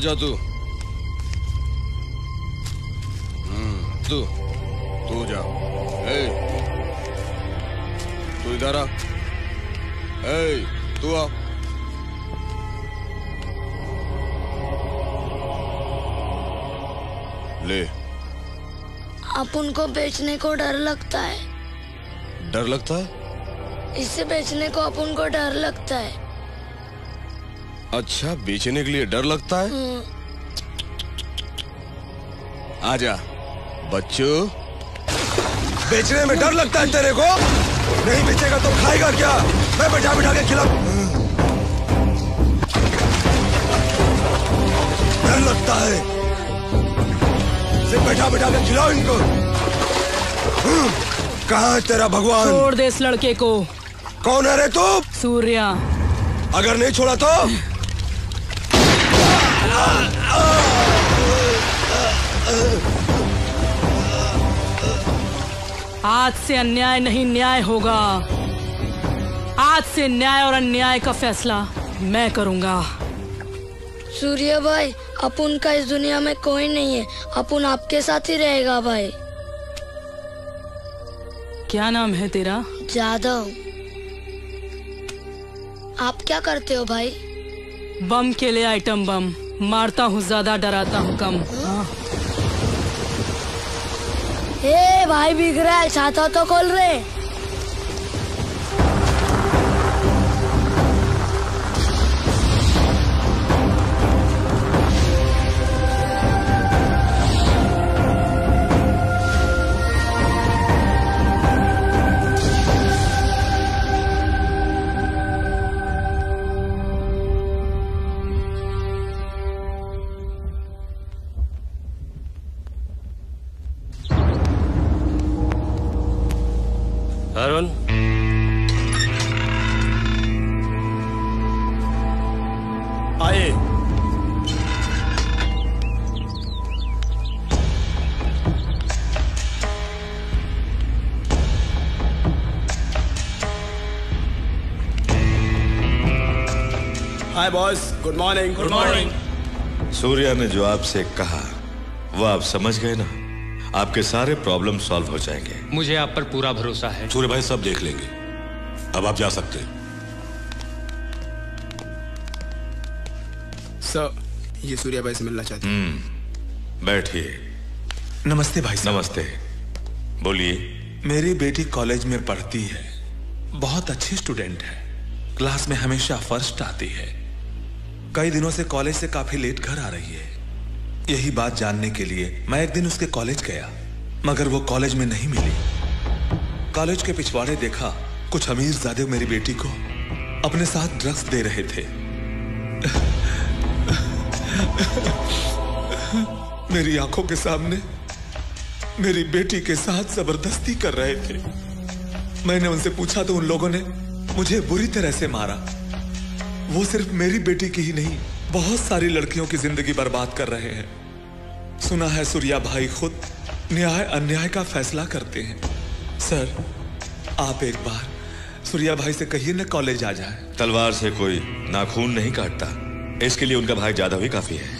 जा तू। हम्म, तू। तू जा। ए तू इधर आ। ए तू आ। ले। आप उनको बेचने को डर लगता है। डर लगता है? इसे बेचने को आप उनको डर लगता है। अच्छा बेचने के लिए डर लगता है? हम्म, आजा बच्चू। बेचने में डर लगता है तेरे को? नहीं बेचेगा तो खाएगा क्या? मैं बैठा बैठा के खिला डर लगता है। सिर्फ़ बैठा बैठा के खिलाओ इनको। कहा है तेरा भगवान? छोड़ दे इस लड़के को। कौन है रे तू? सूर्या। अगर नहीं छोड़ा तो? आज से अन्याय नहीं न्याय होगा। आज से न्याय और अन्याय का फैसला मैं करूँगा। सूर्य भाई अपुन का इस दुनिया में कोई नहीं है। अपुन आपके साथ ही रहेगा भाई। क्या नाम है तेरा? जादव आप क्या करते हो भाई? बम के लिए आइटम बम। मारता हूँ, ज़्यादा डराता हूँ कम। हे। ए, भाई बिगड़ा है, छाता तो खोल रहे। Boss good morning good morning Surya ने जो आपसे कहा वो आप समझ गए ना? आपके सारे प्रॉब्लम सॉल्व हो जाएँगे। मुझे आप पर पूरा भरोसा है। सूर्य भाई सब देख लेंगे। अब आप जा सकते हैं। सर ये सूर्या भाई से मिलना चाहते हैं। हम्म बैठिए। नमस्ते भाई साहब। नमस्ते। बोलिए। मेरी बेटी कॉलेज में पढ़ती है। बहुत अच्छी स्टूडेंट है। क्लास में हमेशा फ़र्स्ट आती है। कई दिनों से कॉलेज से काफ़ी लेट घर आ रही है। यही बात जानने के लिए मैं एक दिन उसके कॉलेज गया, मगर वो कॉलेज में नहीं मिली। कॉलेज के पिछवाड़े देखा, कुछ अमीर ज़्यादा मेरी बेटी को अपने साथ ड्रग्स दे रहे थे। मेरी आँखों के सामने मेरी बेटी के साथ ज़बरदस्ती कर रहे थे। मैंने उनसे पूछा तो उन लोगों ने मुझे बुरी तरह से मारा। वो सिर्फ़ मेरी बेटी की ही नहीं, बहुत सारी लड़कियों की ज़िंदगी बर्बाद कर रहे हैं। सुना है सूर्या भाई खुद न्याय अन्याय का फैसला करते हैं। सर, आप एक बार सूर्या भाई से कहिए ना कॉलेज आ जाए। तलवार से कोई नाखून नहीं काटता। इसके लिए उनका भाई ज़्यादा भी काफ़ी है।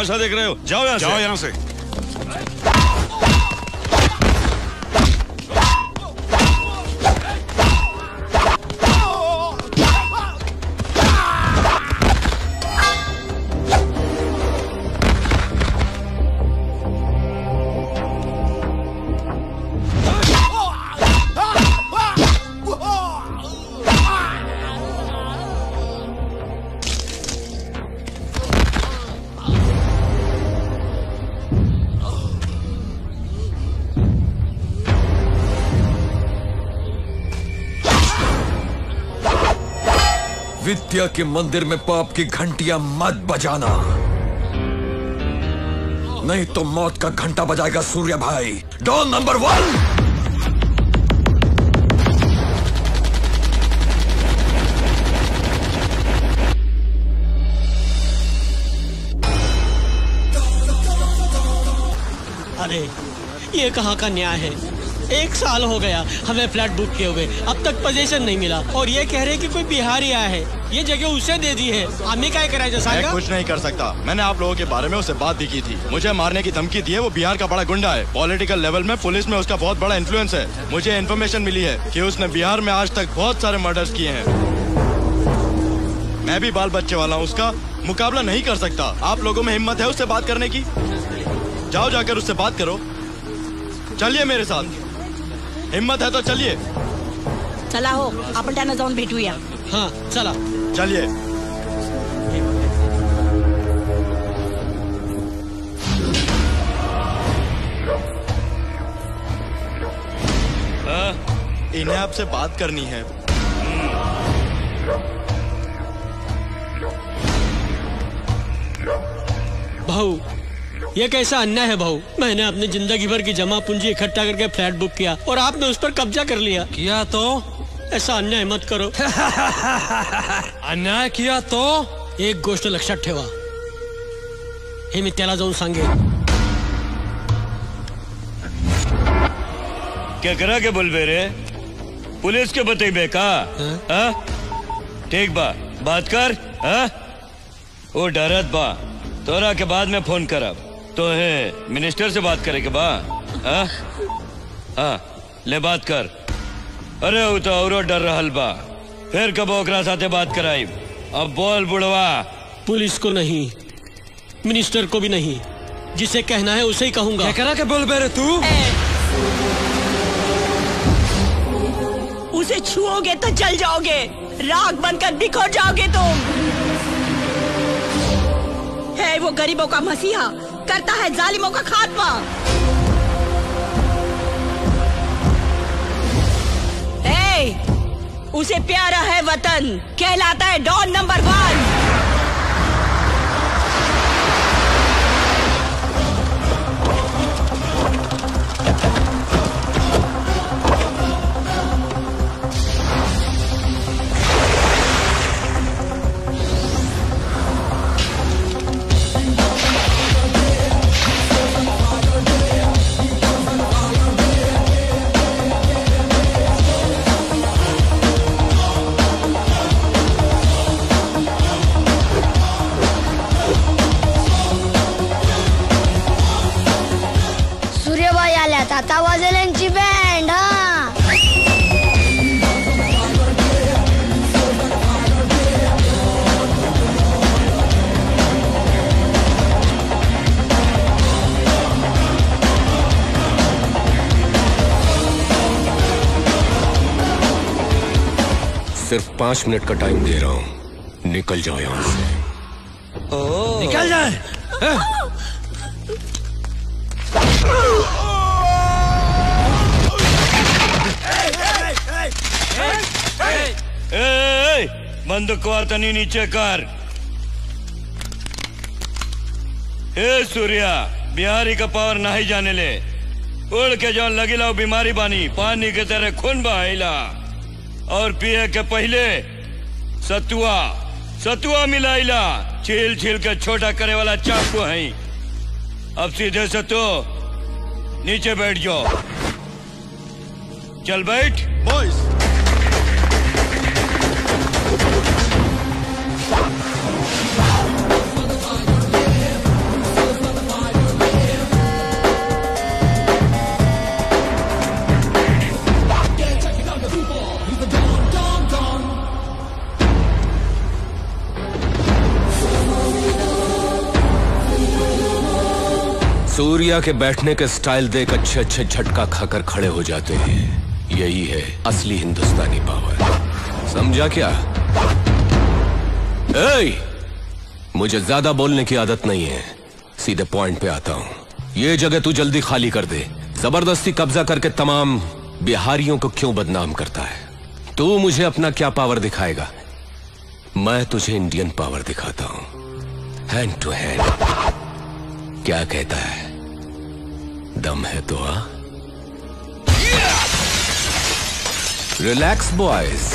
तमाशा देख रहे हो? जाओ यहाँ जाओ यहाँ से। के मंदिर में पाप की घंटियाँ मत बजाना। नहीं तो मौत का घंटा बजाएगा सूर्य भाई। डॉन नंबर वन अरे, ये कहाँ का न्याय है? एक साल हो गया, हमें फ्लैट बुक किए हुए, अब तक पोजीशन नहीं मिला। और ये कह रहे कि कोई बिहारी आया है। ये जगह उसे दे दी है। हमें क्या कराए जैसा मैं कुछ नहीं कर सकता। मैंने आप लोगों के बारे में उससे बात भी की थी। मुझे मारने की धमकी दी है वो बिहार का बड़ा गुंडा है। पॉलिटिकल लेवल में पुलिस में उसका बहुत बड़ा इन्फ्लुएंस है। मुझे इन्फॉर्मेशन मिली है की उसने बिहार में आज तक बहुत सारे मर्डर्स किए हैं। मैं भी बाल बच्चे वाला हूँ उसका मुकाबला नहीं कर सकता। आप लोगों में हिम्मत है उससे बात करने की? जाओ जाकर उससे बात करो। चलिए मेरे साथ। हिम्मत है तो चलिए। चला हो। आपण त्यांना जाऊन भेटूया हाँ चला। चलिए। इन्हें आपसे बात करनी है। भाऊ ये कैसा अन्याय है भाऊ मैंने अपनी ज़िंदगी भर की जमा पूंजी इकट्ठा करके फ्लैट बुक किया और आपने उस पर कब्जा कर लिया। किया तो? ऐसा अन्याय मत करो। अन्याय किया तो? एक गोष्ट लक्षात ठेवा। हे मी त्याला जाऊन सांगेन। क्या करा के बोलबे रे? पुलिस के बतेबे का? हाँ? ठीक बा। बात कर। हाँ? ओ डरत बा। तोरा के बाद में फ़ोन करब। तो है मिनिस्टर से बात करे के बा। हाँ? हाँ ले बात कर। अरे वो तो औरो डर रहल बा। फिर कब ओकरा साथे बात कराई? अब बोल बुढ़वा। पुलिस को नहीं मिनिस्टर को भी नहीं। जिसे कहना है उसे ही कहूँगा। करा के बोल बेरे तू। उसे छुओगे तो जल जाओगे। राग बनकर बिखर जाओगे तुम। है वो गरीबों का मसीहा करता है जालिमों का खात्मा। उसे प्यारा है वतन। कहलाता है डॉन नंबर वन। पाँच मिनट का टाइम दे रहा हूँ। निकल जाओ यहाँ से। निकल जाए। ए, ए, बंदूक वार्तनी नीचे कर। ए सूर्या बिहारी का पावर नहीं जाने ले। उड़ के जो लगी लाओ बीमारी बानी पानी के तरह खून बहाइला और पिए के पहले सतुआ सतुआ मिलाइला। छील छील के छोटा करे वाला चाकू है। अब सीधे सतो नीचे बैठ जाओ। चल बैठ। बॉयज़ सूर्या के बैठने के स्टाइल देख अच्छे अच्छे झटका खाकर खड़े हो जाते हैं। यही है असली हिंदुस्तानी पावर। समझा क्या? ए, मुझे ज़्यादा बोलने की आदत नहीं है। सीधे पॉइंट पे आता हूँ। ये जगह तू जल्दी खाली कर दे। ज़बरदस्ती कब्जा करके तमाम बिहारियों को क्यों बदनाम करता है? तू मुझे अपना क्या पावर दिखाएगा? मैं तुझे इंडियन पावर दिखाता हूँ। हैंड टू हैंड क्या कहता है? दम है तो आ। रिलैक्स बॉयज़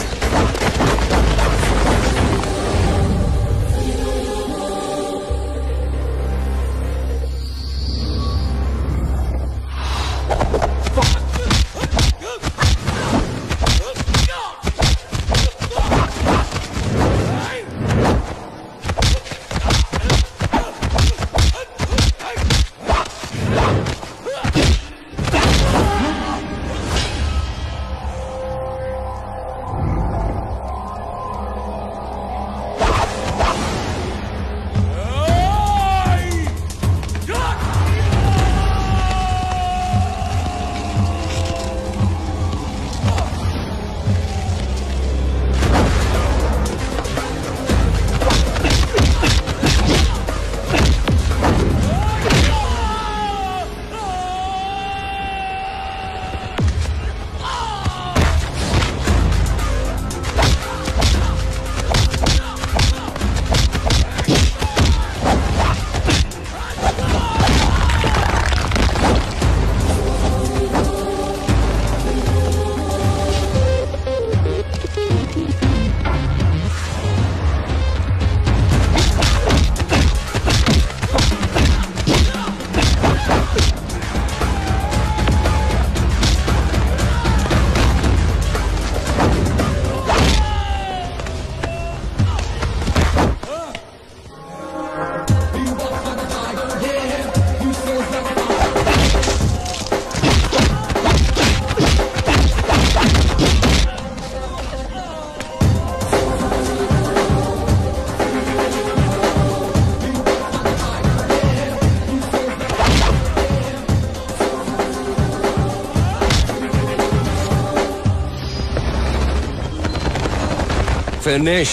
फिनिश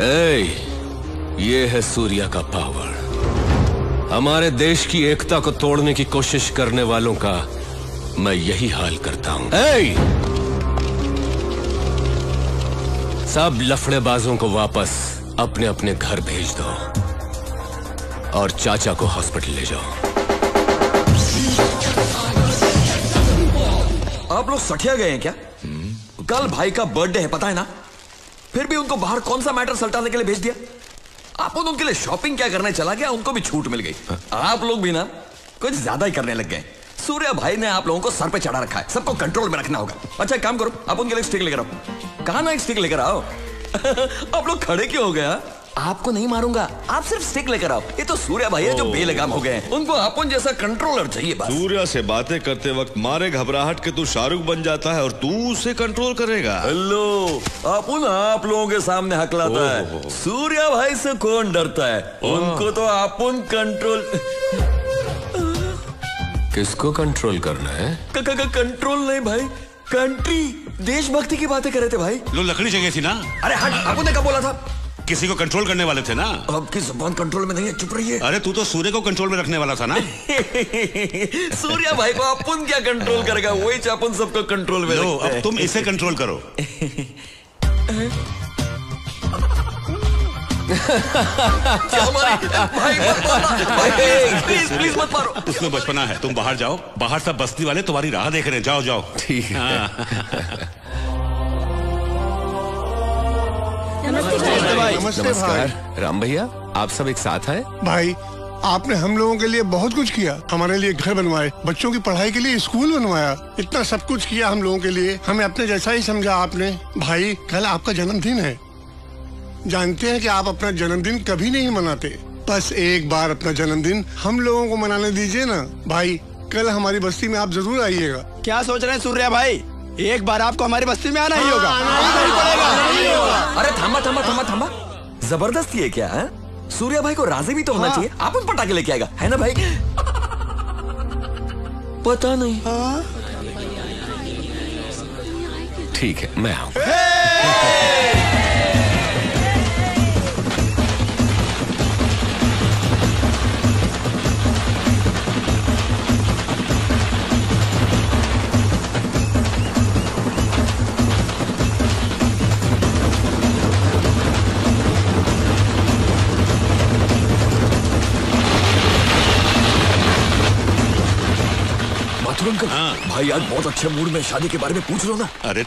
ए, ये है सूर्या का पावर। हमारे देश की एकता को तोड़ने की कोशिश करने वालों का मैं यही हाल करता हूँ। ए! सब लफड़ेबाजों को वापस अपने अपने घर भेज दो। और चाचा को हॉस्पिटल ले जाओ। आप लोग सठिया गए हैं क्या? हुँ? कल भाई का बर्थडे है पता है ना? फिर भी उनको बाहर कौन सा मैटर सल्टाने के लिए भेज दिया? आप उन- उनके लिए शॉपिंग क्या करने चला गया? उनको भी छूट मिल गई। आप लोग भी ना कुछ ज़्यादा ही करने लग गए। सूर्य भाई ने आप लोगों को सर पे चढ़ा रखा है। सबको कंट्रोल में रखना होगा। अच्छा काम करो आप उनके लिए स्टिक लेकर आओ। कहा ना एक स्टिक लेकर आओ? आप लोग खड़े क्यों हो गया आपको नहीं मारूँगा। आप सिर्फ़ स्टिक लेकर आओ। ये तो सूर्या भाई है जो बेलगाम हो गए हैं। उनको अपन जैसा कंट्रोलर चाहिए बस। सूर्या से बातें करते वक्त मारे घबराहट के तू शाहरुख बन जाता है और तू उसे कंट्रोल करेगा। हेलो अपन आप लोगों के सामने हकलाता है। सूर्या भाई से कौन डरता है? उनको तो अपन कंट्रोल किसको कंट्रोल करना है? कंट्रोल नहीं भाई कंट्री देशभक्ति की बातें कर रहे थे भाई। लो लकड़ी जगह थी ना? अरे हट आपने क्या बोला था? किसी को कंट्रोल करने वाले थे ना? किस ज़ुबान कंट्रोल में नहीं है चुप रहिए। अरे तू तो सूर्य को कंट्रोल में रखने वाला था ना? सूर्य भाई को अपन क्या कंट्रोल करेगा? वही चापन सबको कंट्रोल में लो अब तुम इसे कंट्रोल करो। प्लीज़ प्लीज़ मत मारो। उसमें बचपना है तुम बाहर जाओ बाहर सब बस्ती वाले तुम्हारी राह देख रहे हैं जाओ जाओ। ठीक है। नमस्कार। राम भैया आप सब एक साथ हैं भाई आपने हम लोगों के लिए बहुत कुछ किया। हमारे लिए घर बनवाए बच्चों की पढ़ाई के लिए स्कूल बनवाया। इतना सब कुछ किया हम लोगों के लिए। हमें अपने जैसा ही समझा आपने। भाई कल आपका जन्मदिन है। जानते हैं कि आप अपना जन्मदिन कभी नहीं मनाते। बस एक बार अपना जन्मदिन हम लोगों को मनाने दीजिए ना। भाई कल हमारी बस्ती में आप ज़रूर आइएगा। क्या सोच रहे हैं सूर्या भाई? एक बार आपको हमारी बस्ती में आना ही होगा। अरे थमा थमा थमा थमा। ज़बरदस्ती है क्या है? सूर्या भाई को राज़ी भी तो होना हाँ। चाहिए। आप उन पटाखे लेके आएगा है ना भाई? पता नहीं। ठीक है मैं आऊँ। भाई आज बहुत अच्छे मूड में शादी के बारे में पूछ लो ना। अरे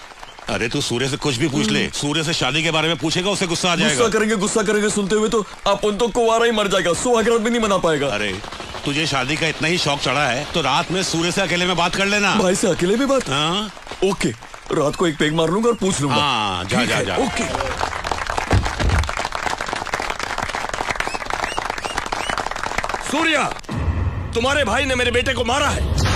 अरे तू सूर्य से कुछ भी पूछ ले। सूर्य से शादी के बारे में पूछेगा उसे गुस्सा आ जाएगा। गुस्सा करेंगे गुस्सा करेंगे सुनते हुए तो अपन तो कुवारा ही मर जाएगा सुहागरात भी नहीं मना पाएगा। अरे तुझे शादी का इतना ही शौक चढ़ा है तो रात में सूर्य से अकेले में बात कर लेना। भाई से अकेले भी बात? हाँ। ओके रात को एक पेग मार लूँगा और पूछ लूँगा। हाँ, जा, जा, जा। ओके। सूर्या तुम्हारे भाई ने मेरे बेटे को मारा है।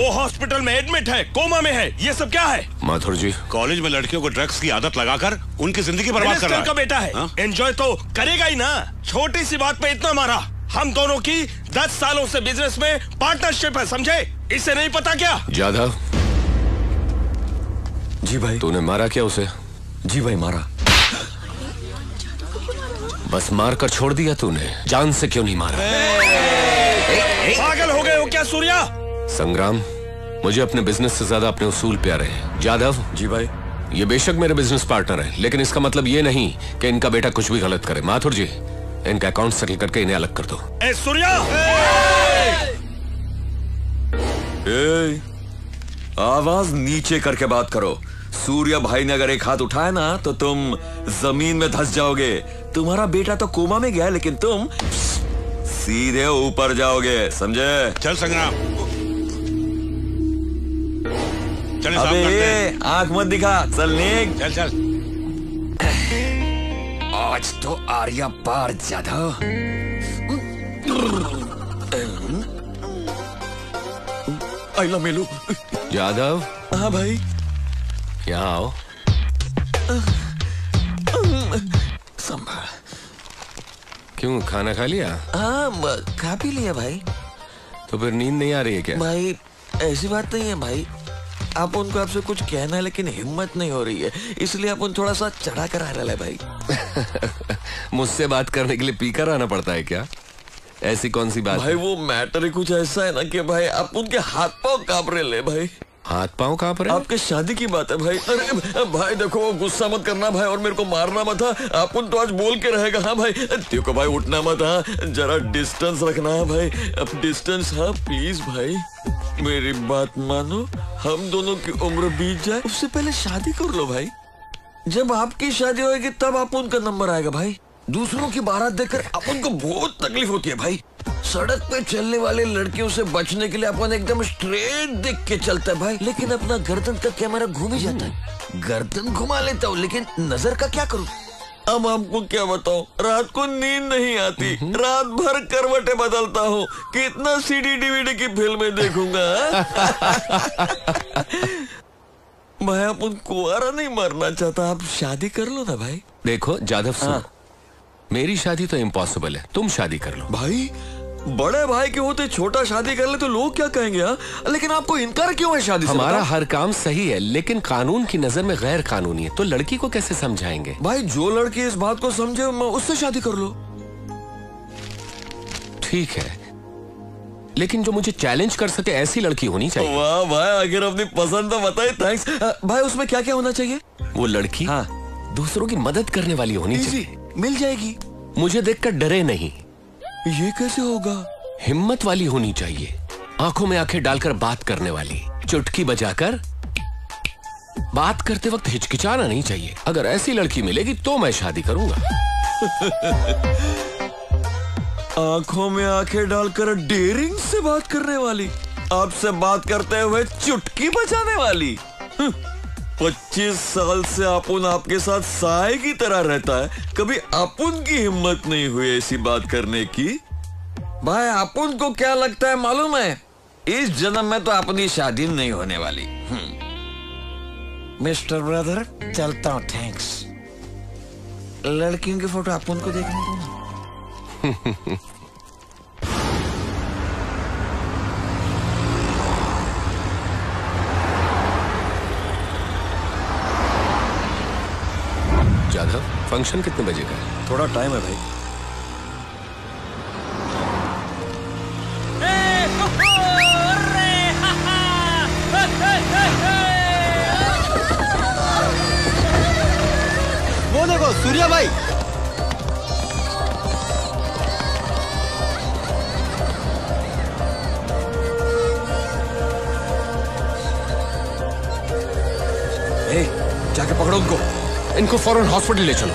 वो हॉस्पिटल में एडमिट है कोमा में है ये सब क्या है? माथुर जी। कॉलेज में लड़कियों को ड्रग्स की आदत लगाकर उनकी ज़िंदगी बर्बाद कर रहा का है बेटा है। हाँ? एंजॉय तो करेगा ही ना। छोटी सी बात पे इतना मारा। हम दोनों की दस सालों से बिज़नेस में पार्टनरशिप है समझे? इसे नहीं पता क्या? जाधव। जी भाई। तूने मारा क्या उसे? जी भाई मारा। बस मार कर छोड़ दिया तूने। जान से क्यों नहीं मारा? पागल हो गए हो क्या सूर्या? संग्राम मुझे अपने बिज़नेस से ज़्यादा अपने उसूल प्यारे हैं। जाधव? जी भाई। ये बेशक मेरे बिज़नेस पार्टनर हैं लेकिन इसका मतलब ये नहीं कि इनका बेटा कुछ भी गलत करे। माथुर जी इनका अकाउंट सेटल करके इन्हें अलग कर दो। ए सूर्या! ए, आवाज़ नीचे करके बात करो। सूर्या भाई ने अगर एक हाथ उठाया ना तो तुम ज़मीन में धस जाओगे। तुम्हारा बेटा तो कोमा में गया लेकिन तुम सीधे ऊपर जाओगे समझे? चल संग्राम। चल अबे आँख मत दिखा। चल निक। चल चल। आज तो आर्या पार जाधव आइला मेलू। जाधव हाँ भाई। यहाँ आओ। संभाल क्यों खाना खा लिया? हाँ खा पी लिया भाई। तो फिर नींद नहीं आ रही है क्या? भाई ऐसी बात नहीं है भाई। आप उनको आपसे कुछ कहना है लेकिन हिम्मत नहीं हो रही है। इसलिए अपन थोड़ा सा चढ़ा कर आ रहा है भाई। मुझसे बात करने के लिए पीकर आना पड़ता है क्या? ऐसी कौन सी बात भाई है? वो मैटर ही कुछ ऐसा है ना कि भाई आप उनके हाथ पाँव काँप रहे ले भाई। हाथ पाँव कहाँ पर आपके शादी की बात है भाई। अरे भाई देखो गुस्सा मत करना भाई और मेरे को मारना मत आप अपन तो आज बोल के रहेगा हाँ भाई। देखो भाई उठना मत हाँ। जरा डिस्टेंस रखना है भाई। अब डिस्टेंस हाँ प्लीज़ भाई। मेरी बात मानो? हम दोनों की उम्र बीत जाए, उससे पहले शादी कर लो भाई। जब आपकी शादी होगी, तब आप उनका नंबर आएगा भाई। दूसरों की बारात देखकर अपन को बहुत तकलीफ़ होती है भाई। सड़क पे चलने वाले लड़कियों से बचने के लिए अपन एकदम स्ट्रेट देख के चलता है भाई। लेकिन अपना गर्दन का कैमरा घूम ही जाता है। गर्दन घुमा लेता हूँ, लेकिन नज़र का क्या करूँ? अब आपको क्या बताऊँ? रात को नींद नहीं आती। रात भर करवटे बदलता हूँ। कितना सीडी डीवीडी की फ़िल्में देखूँगा भाई अपन कुआरा नहीं मरना चाहता। आप शादी कर लो ना भाई। देखो जाधव सुनो। मेरी शादी तो इम्पॉसिबल है। तुम शादी कर लो। भाई बड़े भाई के होते छोटा शादी कर ले तो लोग क्या कहेंगे हाँ? लेकिन आपको इनकार क्यों है शादी से हमारा बताओ? हर काम सही है लेकिन कानून की नज़र में गैर कानूनी है तो लड़की को कैसे समझाएँगे? भाई जो लड़की इस बात को समझे उससे शादी कर लो। ठीक है लेकिन जो मुझे चैलेंज कर सके ऐसी लड़की होनी चाहिए। वाह भाई अगर अपनी पसंद तो बताए थैंक्स भाई उसमें क्या क्या होना चाहिए? वो लड़की हाँ। दूसरों की मदद करने वाली होनी चाहिए। मिल जाएगी। मुझे देखकर डरे नहीं। ये कैसे होगा? हिम्मत वाली होनी चाहिए। आँखों में आँखें डालकर बात करने वाली। चुटकी बजाकर बात करते वक्त हिचकिचाना नहीं चाहिए। अगर ऐसी लड़की मिलेगी तो मैं शादी करूँगा। आँखों में आँखें डालकर डेरिंग से बात करने वाली। आपसे बात करते हुए चुटकी बजाने वाली। पच्चीस साल से अपुन आपके साथ साय की तरह रहता है। कभी अपुन की हिम्मत नहीं हुई ऐसी बात करने की? भाई, अपुन को क्या लगता है मालूम है? इस जन्म में तो अपनी शादी नहीं होने वाली। मिस्टर ब्रदर, चलता हूँ, थैंक्स। लड़कियों की फ़ोटो अपुन को देखने फ़ंक्शन कितने बजे का है? थोड़ा टाइम है भाई। वो देखो सूर्या भाई। ए, जाके पकड़ो उनको। इनको फ़ौरन हॉस्पिटल ले चलो।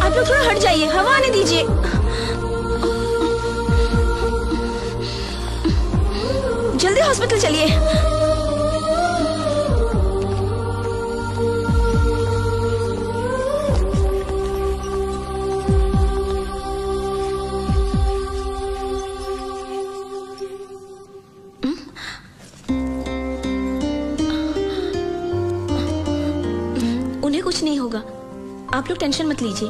आप लोग थोड़ा हट जाइए, हवा आने दीजिए। जल्दी हॉस्पिटल चलिए। आप लोग टेंशन मत लीजिए।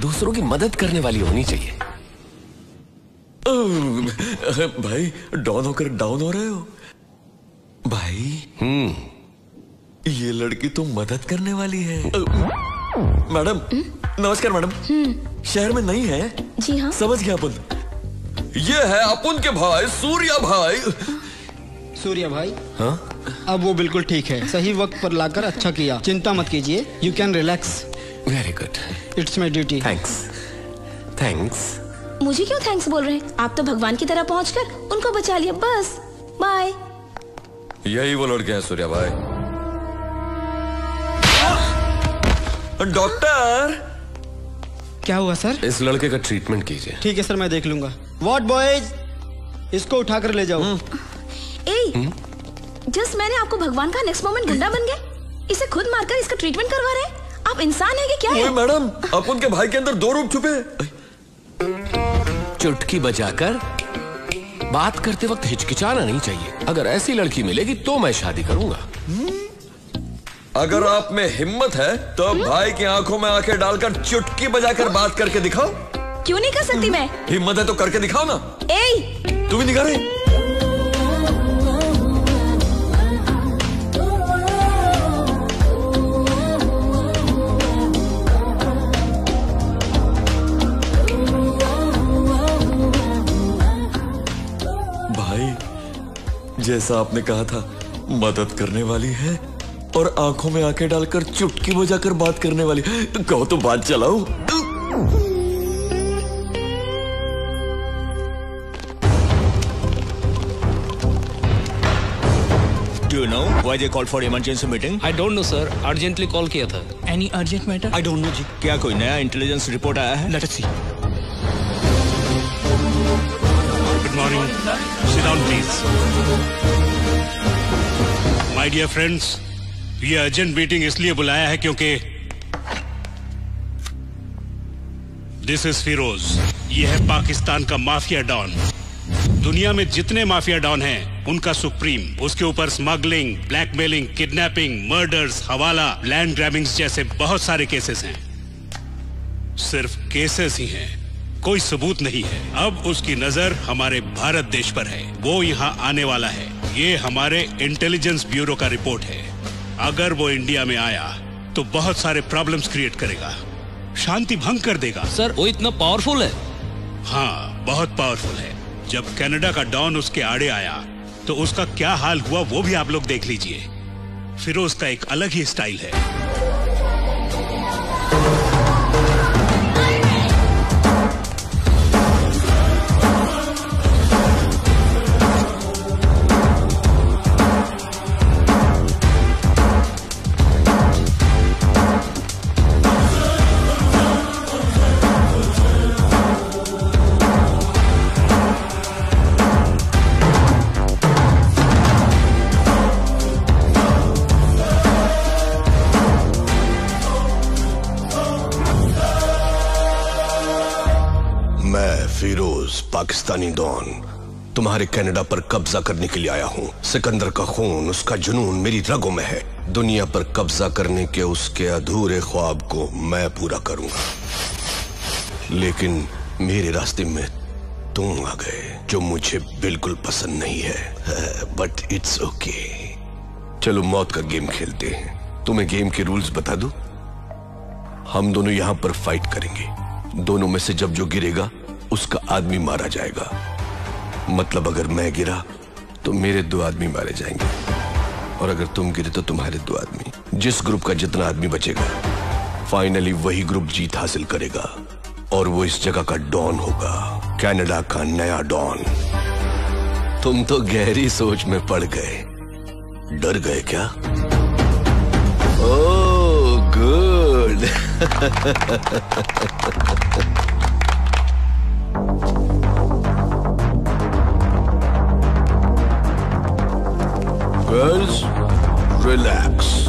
दूसरों की मदद करने वाली होनी चाहिए। भाई डाउन होकर डाउन हो रहे हो। भाई। हम्म। ये लड़की तो मदद करने वाली है। मैडम नमस्कार मैडम। शहर में नहीं है? जी हाँ। समझ गया अपन। ये है अपन के भाई सूर्या भाई। सूर्या भाई? हाँ? अब वो बिल्कुल ठीक है। सही वक्त पर लाकर अच्छा किया। चिंता मत कीजिए। You can relax very good it's my duty thanks thanks मुझे क्यों थैंक्स बोल रहे हैं? आप तो भगवान की तरह पहुंचकर उनको बचा लिया। बस बाय यही वो लड़के हैं सूर्या भाई। डॉक्टर? क्या हुआ सर? इस लड़के का ट्रीटमेंट कीजिए। ठीक है सर मैं देख लूँगा। वॉट बॉयज़ इसको उठाकर ले जाओ। ए जस्ट मैंने आपको भगवान का नेक्स्ट मोमेंट गुंडा बन गए इसे खुद मारकर इसका ट्रीटमेंट करवा रहे आप इंसान है कि क्या है? मैडम आप उनके भाई के अंदर दो रूप छुपे हैं। चुटकी बजाकर बात करते वक्त हिचकिचाना नहीं चाहिए। अगर ऐसी लड़की मिलेगी तो मैं शादी करूँगा। अगर आप में हिम्मत है तो भाई की आँखों में आँखें डालकर चुटकी बजाकर बात करके दिखाओ। क्यों नहीं कर सकती मैं? हिम्मत है तो करके दिखाओ ना। ए तू भी निकाल रही भाई जैसा आपने कहा था मदद करने वाली है और आँखों में आँखें डालकर चुटकी बजाकर बात करने वाली कहो तो बात चलाओ Do you know why they called for emergency meeting? I don't know sir urgently call किया था Any urgent matter? I don't know जी. क्या कोई नया इंटेलिजेंस रिपोर्ट आया है? Let us see. Good morning. Sit down, please. My dear friends, ये urgent meeting इसलिए बुलाया है क्योंकि दिस इज़ फिरोज ये है पाकिस्तान का माफिया डॉन। दुनिया में जितने माफिया डॉन हैं, उनका सुप्रीम, उसके ऊपर smuggling blackmailing kidnapping murders hawala land grabbings जैसे बहुत सारे केसेस हैं। सिर्फ़ केसेस ही हैं। कोई सबूत नहीं है। अब उसकी नज़र हमारे भारत देश पर है। वो यहाँ आने वाला है। ये हमारे इंटेलिजेंस ब्यूरो का रिपोर्ट है। अगर वो इंडिया में आया तो बहुत सारे प्रॉब्लम्स क्रिएट करेगा। शांति भंग कर देगा। सर वो इतना पावरफुल है। हाँ बहुत पावरफुल है। जब कनाडा का डॉन उसके आड़े आया तो उसका क्या हाल हुआ वो भी आप लोग देख लीजिए। फिरोज का एक अलग ही स्टाइल है। फिरोज पाकिस्तानी डॉन तुम्हारे कनाडा पर कब्जा करने के लिए आया हूँ। सिकंदर का खून, उसका जुनून मेरी रगों में है। दुनिया पर कब्जा करने के उसके अधूरे ख्वाब को मैं पूरा करूँगा। लेकिन मेरे रास्ते में तुम आ गए, जो मुझे बिल्कुल पसंद नहीं है। बट इट्स ओके चलो, मौत का गेम खेलते हैं। तुम्हें गेम के रूल्स बता दूँ? हम दोनों यहाँ पर फाइट करेंगे। दोनों में से जब जो गिरेगा उसका आदमी मारा जाएगा। मतलब अगर मैं गिरा तो मेरे दो आदमी मारे जाएँगे। और अगर तुम गिरे तो तुम्हारे दो आदमी। जिस ग्रुप का जितना आदमी बचेगा फाइनली वही ग्रुप जीत हासिल करेगा। और वो इस जगह का डॉन होगा। कनाडा का नया डॉन। तुम तो गहरी सोच में पड़ गए। डर गए क्या? ओह गुड गर्ल्स रिलैक्स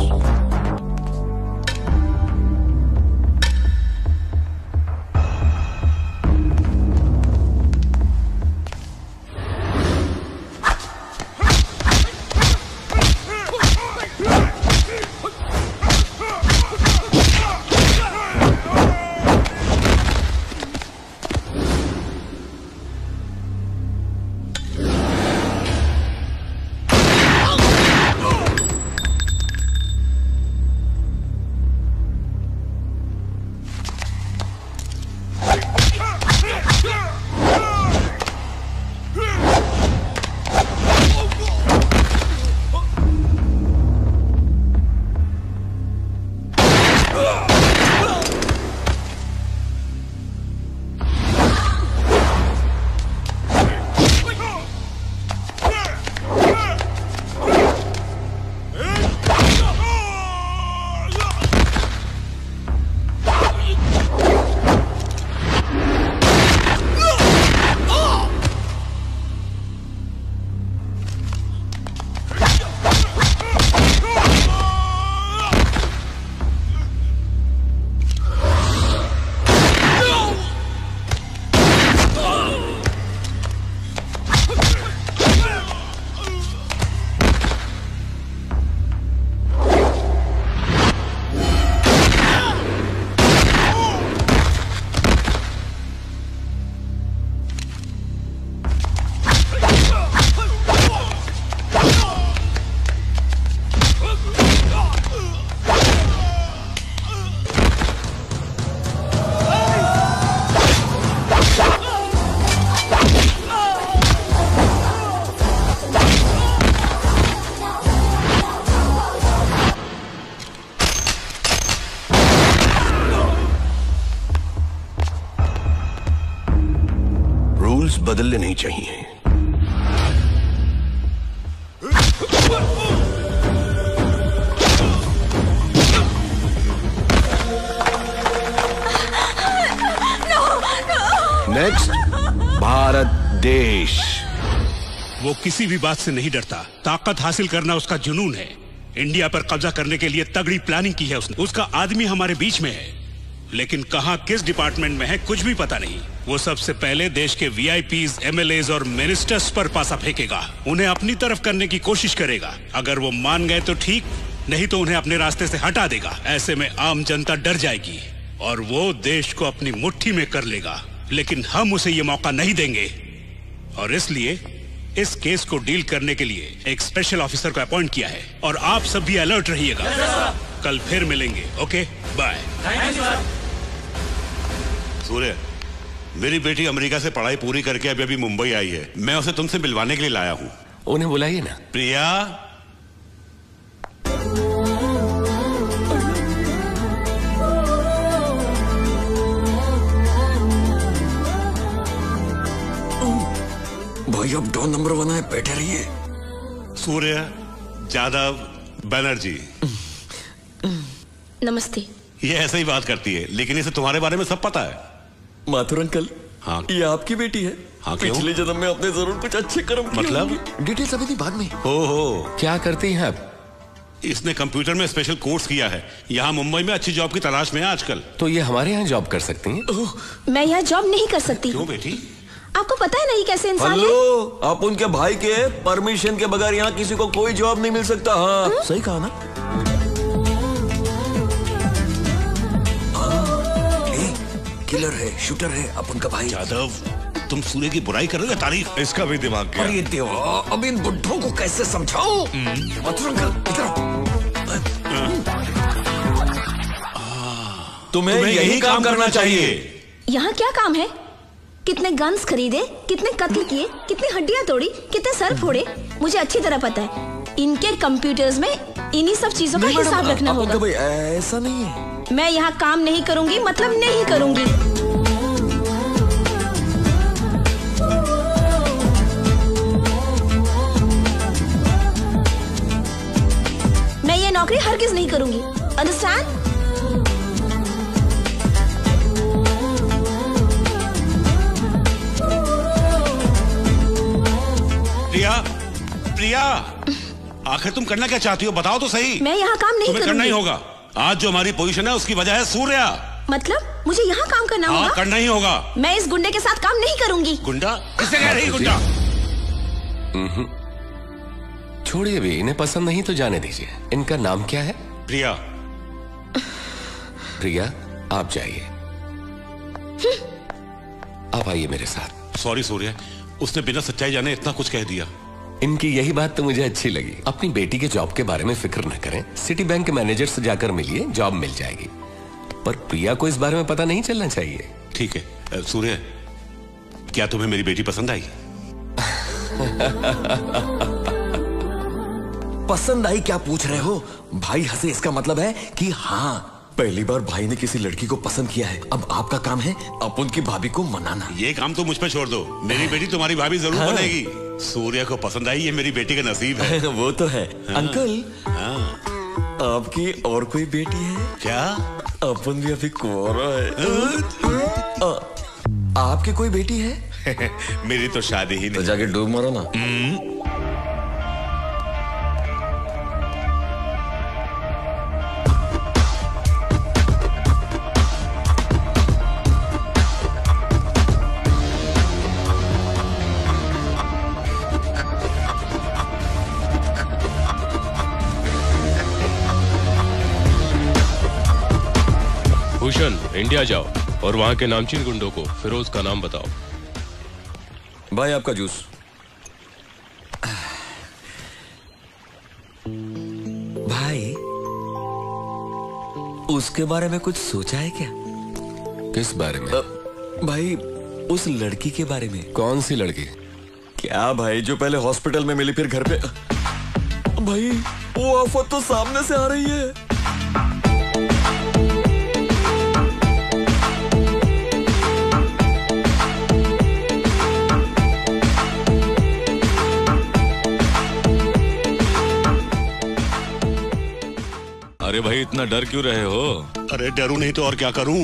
भी बात से नहीं डरता। ताकत हासिल करना उसका जुनून है। इंडिया पर कब्जा करने के लिए तगड़ी प्लानिंग की है उसने। उसका आदमी हमारे बीच में है। लेकिन कहा, किस डिपार्टमेंट में है, कुछ भी पता नहीं। वो सबसे पहले देश के वीआईपीज एमएलए और मिनिस्टर्स पर पासा फेंकेगा। उन्हें अपनी तरफ़ करने की कोशिश करेगा। अगर वो मान गए तो ठीक, नहीं तो उन्हें अपने रास्ते से हटा देगा। ऐसे में आम जनता डर जाएगी और वो देश को अपनी मुट्ठी में कर लेगा। लेकिन हम उसे ये मौका नहीं देंगे। और इसलिए इस केस को डील करने के लिए एक स्पेशल ऑफिसर को अपॉइंट किया है और आप सब भी अलर्ट रहिएगा। कल फिर मिलेंगे ओके? बाय सूर्य मेरी बेटी अमेरिका से पढ़ाई पूरी करके अभी अभी मुंबई आई है। मैं उसे तुमसे मिलवाने के लिए लाया हूँ। उन्हें बुलाइए ना। प्रिया? भाई अब डॉन नंबर वन है बैठे रहिए। सूर्य जादव बनर्जी। नमस्ते। ये ऐसे ही बात करती है लेकिन इसे तुम्हारे बारे में सब पता है। माथुर अंकल हाँ। ये आपकी बेटी है। हाँ, क्यों? पिछले जन्म में आपने ज़रूर कुछ अच्छे कर्म मतलब? डिटेल्स अभी नहीं बाद में। हो हो। क्या करती हैं आप इसने कंप्यूटर में स्पेशल कोर्स किया है। यहाँ मुंबई में अच्छी जॉब की तलाश में है आजकल। तो ये हमारे यहाँ जॉब कर सकती हैं? मैं यहाँ जॉब नहीं कर सकती। क्यों बेटी? आपको पता है नहीं कैसे इंसान है? हेलो आप उनके भाई के परमिशन के बगैर यहाँ किसी को कोई जॉब नहीं मिल सकता। हाँ सही कहा ना? हाँ, ए, किलर है शूटर है आप उनका भाई। यादव तुम सूर्य की बुराई कर रहे हो या तारीफ़ इसका भी दिमाग और ये देवा अब इन बुढ़ों को कैसे समझाओ इधर आओ। तुम्हें यही काम करना चाहिए। यहाँ क्या काम है? कितने गन्स खरीदे कितने कत्ल किए कितनी हड्डियाँ तोड़ी कितने सर फोड़े मुझे अच्छी तरह पता है। इनके कंप्यूटर्स में इन्हीं सब चीज़ों का हिसाब रखना होगा। आपका भाई ऐसा नहीं है। मैं यहाँ काम नहीं करूँगी मतलब नहीं करूँगी। मैं ये नौकरी हर किस नहीं करूँगी। अंडरस्टैंड प्रिया प्रिया आखिर तुम करना क्या चाहती हो? बताओ तो सही। मैं यहाँ काम नहीं तुम्हें करना ही होगा। आज जो हमारी पोजीशन है उसकी वजह है सूर्या। मतलब मुझे यहाँ काम करना हाँ होगा? करना ही होगा। मैं इस गुंडे के साथ काम नहीं करूँगी। गुंडा? किससे कह रही गुंडा? हम्म। छोड़िए भी इन्हें पसंद नहीं तो जाने दीजिए। इनका नाम क्या है? प्रिया। प्रिया आप जाइए। आप आइए मेरे साथ। सॉरी सूर्य। उसने बिना सच्चाई जाने इतना कुछ कह दिया। इनकी यही बात तो मुझे अच्छी लगी। अपनी बेटी के जॉब के बारे में फ़िक्र न करें। सिटी बैंक के मैनेजर से जाकर मिलिए जॉब मिल जाएगी। पर प्रिया को इस बारे में पता नहीं चलना चाहिए। ठीक है सूर्य क्या तुम्हें मेरी बेटी पसंद आई? पसंद आई क्या पूछ रहे हो? भाई हंसे इसका मतलब है कि हाँ पहली बार भाई ने किसी लड़की को पसंद किया है। अब आपका काम है अब की भाभी को मनाना। ये काम तो मुझ पे छोड़ दो। मेरी बेटी तुम्हारी भाभी ज़रूर हाँ। बनेगी। सूर्य को पसंद आई ये मेरी बेटी का नसीब है। वो तो है। हाँ। अंकल हाँ। आपकी और कोई बेटी है? क्या? अपन भी अभी कुंवारा है। आपकी कोई बेटी है? मेरी तो शादी ही नहीं। तो जाके डूब मारो ना। इंडिया जाओ और वहाँ के नामचीन गुंडों को फिरोज का नाम बताओ। भाई आपका जूस। भाई उसके बारे में कुछ सोचा है क्या? किस बारे में? भाई उस लड़की के बारे में। कौन सी लड़की? क्या भाई जो पहले हॉस्पिटल में मिली फिर घर पे? भाई वो आफत तो सामने से आ रही है। अरे भाई इतना डर क्यों रहे हो? अरे डरू नहीं तो और क्या करूँ?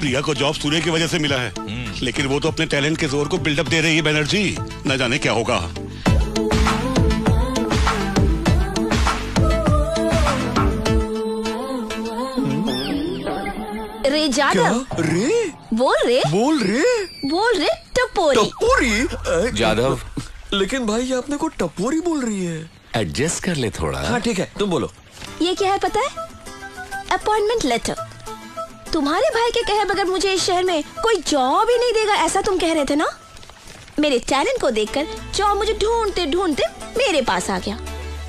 प्रिया को जॉब सूर्य की वजह से मिला है। लेकिन वो तो अपने टैलेंट के ज़ोर को बिल्डअप दे रही है बनर्जी। न जाने क्या होगा। रे जादव। रे? बोल रे। बोल रे? बोल रे टपोरी। टपोरी? जादव। लेकिन भाई ये अपने को टपोरी बोल रही है? एडजस्ट कर ले थोड़ा। हाँ ठीक है तुम बोलो। ये क्या है पता है? अपॉइंटमेंट लेटर तुम्हारे भाई के कहे बगैर मुझे इस शहर में कोई जॉब ही नहीं देगा ऐसा तुम कह रहे थे ना? मेरे टैलेंट को देखकर जॉब मुझे ढूंढते ढूंढते मेरे पास आ गया।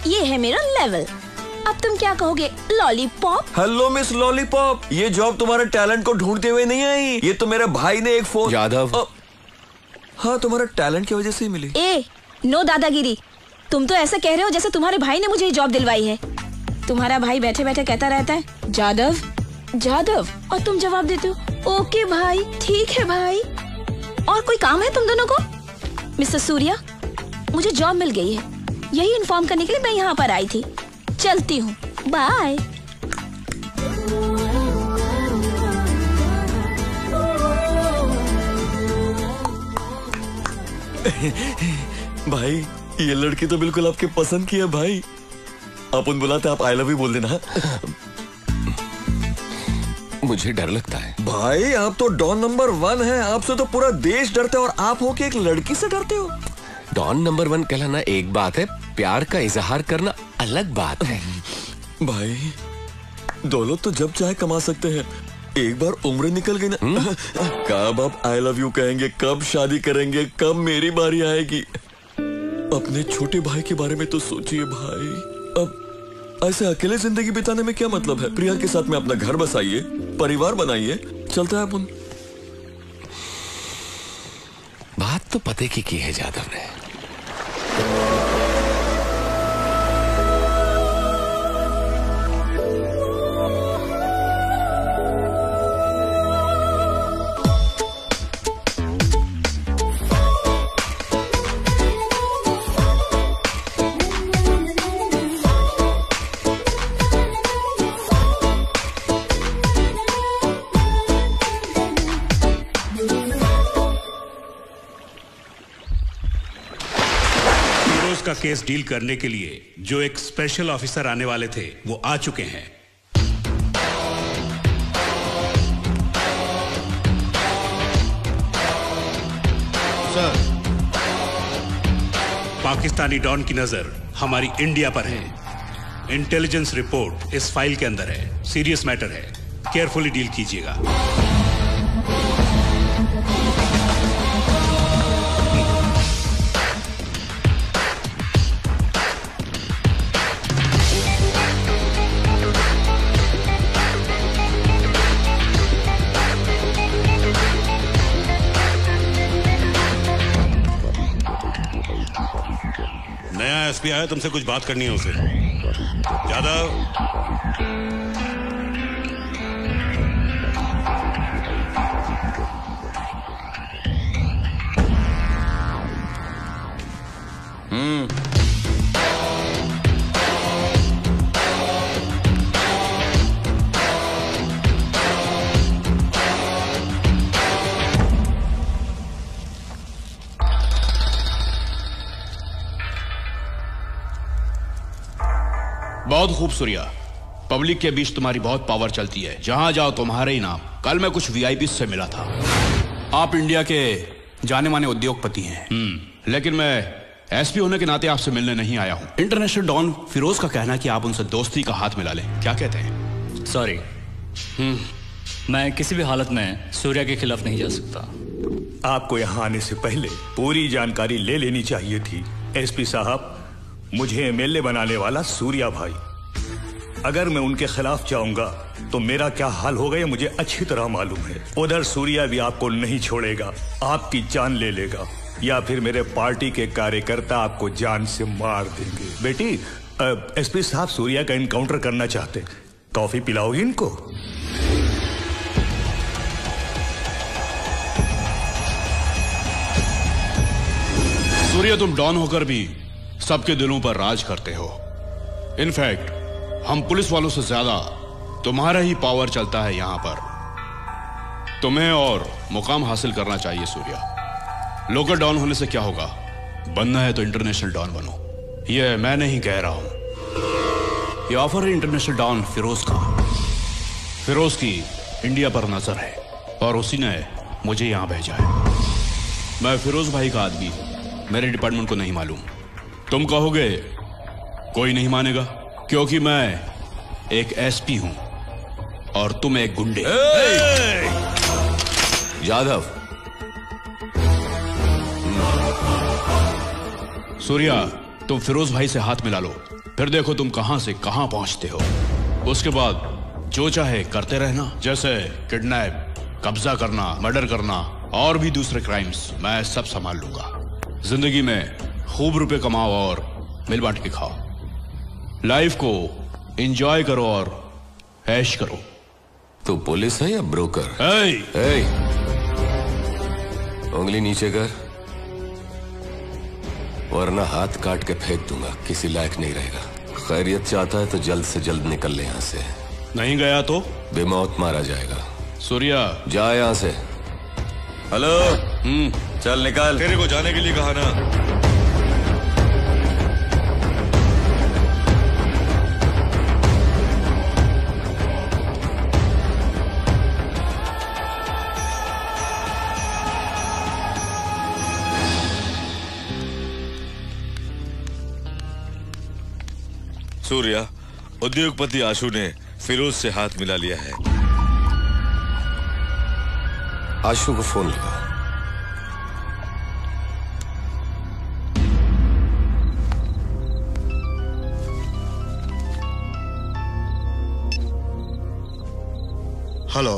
ये है मेरा लेवल अब तुम क्या कहोगे? लॉलीपॉप हेलो मिस लॉलीपॉप ये जॉब तुम्हारे टैलेंट को ढूंढते हुए नहीं आई। ये तो मेरे भाई ने एक फ़ोन यादव। हाँ तुम्हारा टैलेंट की वजह से ही मिली। ए नो दादागिरी। तुम तो ऐसा कह रहे हो जैसे तुम्हारे भाई ने मुझे ये जॉब दिलवाई है। तुम्हारा भाई बैठे बैठे कहता रहता है जादव जादव और तुम जवाब देते हो, ओके भाई, ठीक है भाई। और कोई काम है तुम दोनों को? मिस्टर सूर्या, मुझे जॉब मिल गई है। यही इन्फॉर्म करने के लिए मैं यहाँ पर आई थी। चलती हूँ। बाय। भाई, ये लड़की तो बिल्कुल आपके पसंद की है भाई। अपन बुलाते आप आई लव यू बोल देना मुझे डर लगता है। भाई आप तो डॉन नंबर वन है आपसे तो पूरा देश डरते है और आप हो के एक लड़की से डरते हो? डॉन नंबर वन कहलाना एक बात है प्यार का इजहार करना अलग बात है। भाई दौलत तो जब चाहे कमा सकते हैं एक बार उम्र निकल गई ना। कब आप आई लव यू कहेंगे कब शादी करेंगे कब मेरी बारी आएगी? अपने छोटे भाई के बारे में तो सोचिए भाई। ऐसे अकेले ज़िंदगी बिताने में क्या मतलब है? प्रिया के साथ में अपना घर बसाइए, परिवार बनाइए, चलता है अपन। बात तो पते की की है जादव ने। केस डील करने के लिए जो एक स्पेशल ऑफिसर आने वाले थे वो आ चुके हैं। सर पाकिस्तानी डॉन की नज़र हमारी इंडिया पर है। इंटेलिजेंस रिपोर्ट इस फ़ाइल के अंदर है। सीरियस मैटर है। केयरफुली डील कीजिएगा। एसपी आया तुमसे कुछ बात करनी है उसे। यादव हम्म खूब सूर्या पब्लिक के बीच तुम्हारी बहुत पावर चलती है। जहाँ जाओ तुम्हारे ही नाम। कल मैं कुछ वीआईपी से मिला था। आप इंडिया के जाने माने उद्योगपति हैं। लेकिन मैं एसपी होने के नाते आपसे मिलने नहीं आया हूँ। इंटरनेशनल डॉन फिरोज का कहना है कि आप उनसे दोस्ती का हाथ मिला लें। क्या कहते हैं? सॉरी मैं किसी भी हालत में सूर्या के खिलाफ नहीं जा सकता। आपको यहाँ आने से पहले पूरी जानकारी ले लेनी चाहिए थी। एसपी साहब मुझे एमएलए बनाने वाला सूर्या भाई। अगर मैं उनके खिलाफ जाऊँगा तो मेरा क्या हाल होगा ये मुझे अच्छी तरह मालूम है। उधर सूर्या भी आपको नहीं छोड़ेगा, आपकी जान ले लेगा, या फिर मेरे पार्टी के कार्यकर्ता आपको जान से मार देंगे। बेटी एसपी साहब सूर्या का इनकाउंटर करना चाहते कॉफ़ी पिलाओगी इनको? सूर्य, तुम डॉन होकर भी सबके दिलों पर राज करते हो। इनफैक्ट हम पुलिस वालों से ज़्यादा तुम्हारा ही पावर चलता है यहाँ पर। तुम्हें और मुकाम हासिल करना चाहिए, सूर्या। लोकल डॉन होने से क्या होगा? बनना है तो इंटरनेशनल डॉन बनो। ये मैं नहीं कह रहा हूँ। ये ऑफ़र है इंटरनेशनल डॉन फिरोज का। फिरोज की इंडिया पर नज़र है और उसी ने मुझे यहाँ भेजा है। मैं फिरोज भाई का आदमी हूँ। मेरे डिपार्टमेंट को नहीं मालूम। तुम कहोगे, कोई नहीं मानेगा। क्योंकि मैं एक एसपी हूँ और तुम एक गुंडे। यादव। सूर्या तुम फिरोज भाई से हाथ मिला लो। फिर देखो तुम कहाँ से कहाँ पहुँचते हो। उसके बाद जो चाहे करते रहना। जैसे किडनैप कब्जा करना मर्डर करना और भी दूसरे क्राइम्स मैं सब संभाल लूँगा। ज़िंदगी में खूब रुपए कमाओ और मिल बांट के खाओ। लाइफ को एंजॉय करो और ऐश करो। तू पुलिस है या ब्रोकर? ए! ए! उंगली नीचे कर। वरना हाथ काट के फेंक दूँगा किसी लायक नहीं रहेगा। खैरियत चाहता है तो जल्द से जल्द निकल ले यहाँ से। नहीं गया तो? बेमौत मारा जाएगा। सूर्या! जा यहाँ से। हेलो हम्म चल निकाल। तेरे को जाने के लिए कहा ना। सूर्या उद्योगपति आशु ने फिरोज से हाथ मिला लिया है। आशु को फ़ोन लगाओ। हेलो।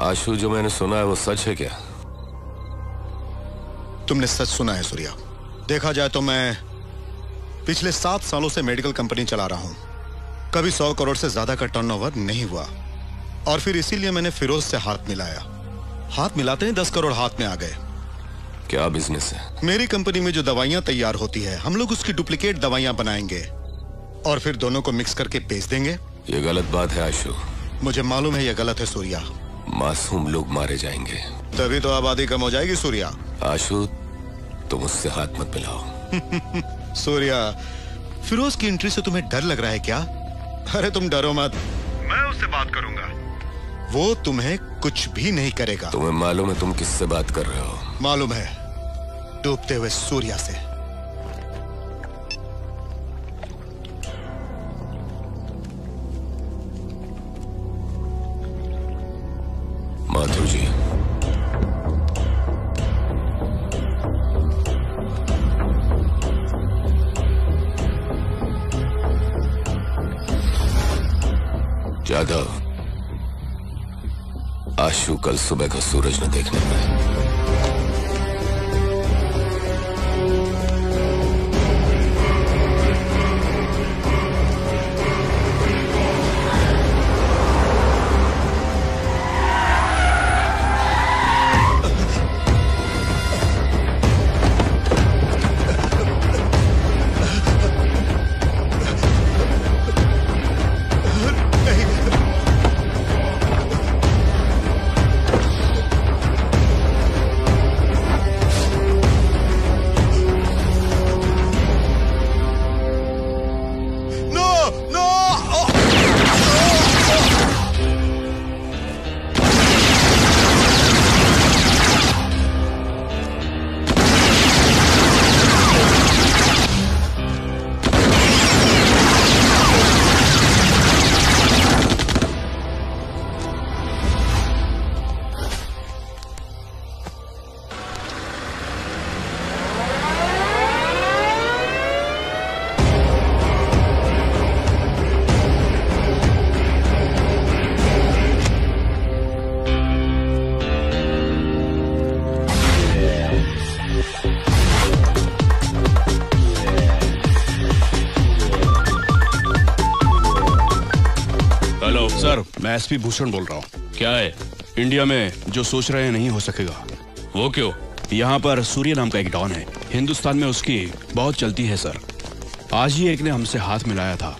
आशु जो मैंने सुना है वो सच है क्या? तुमने सच सुना है सूर्या। देखा जाए तो मैं पिछले सात सालों से मेडिकल कंपनी चला रहा हूँ। कभी सौ करोड़ से ज़्यादा का टर्नओवर नहीं हुआ। और फिर इसीलिए मैंने फिरोज से हाथ मिलाया। हाथ मिलाते ही दस करोड़ हाथ में आ गए। क्या बिज़नेस है? मेरी कंपनी में जो दवाइयाँ तैयार होती है हम लोग उसकी डुप्लीकेट दवाइयाँ बनाएँगे। और फिर दोनों को मिक्स करके बेच देंगे। ये गलत बात है आशु। मुझे मालूम है ये गलत है सूर्या। मासूम लोग मारे जाएँगे। तभी तो आबादी कम हो जाएगी सूर्या। आशु तुम उससे हाथ मत मिलाओ। सूर्या फिरोज की एंट्री से तुम्हें डर लग रहा है क्या? अरे तुम डरो मत। मैं उससे बात करूँगा। वो तुम्हें कुछ भी नहीं करेगा। तुम्हें मालूम है तुम किससे बात कर रहे हो? मालूम है डूबते हुए सूर्या से। कल सुबह का सूरज न देखने पाए मैं एसपी भूषण बोल रहा हूँ। क्या है? इंडिया में जो सोच रहे हैं नहीं हो सकेगा। वो क्यों? यहाँ पर सूर्य नाम का एक डॉन है। हिंदुस्तान में उसकी बहुत चलती है सर। आज ही एक ने हमसे हाथ मिलाया था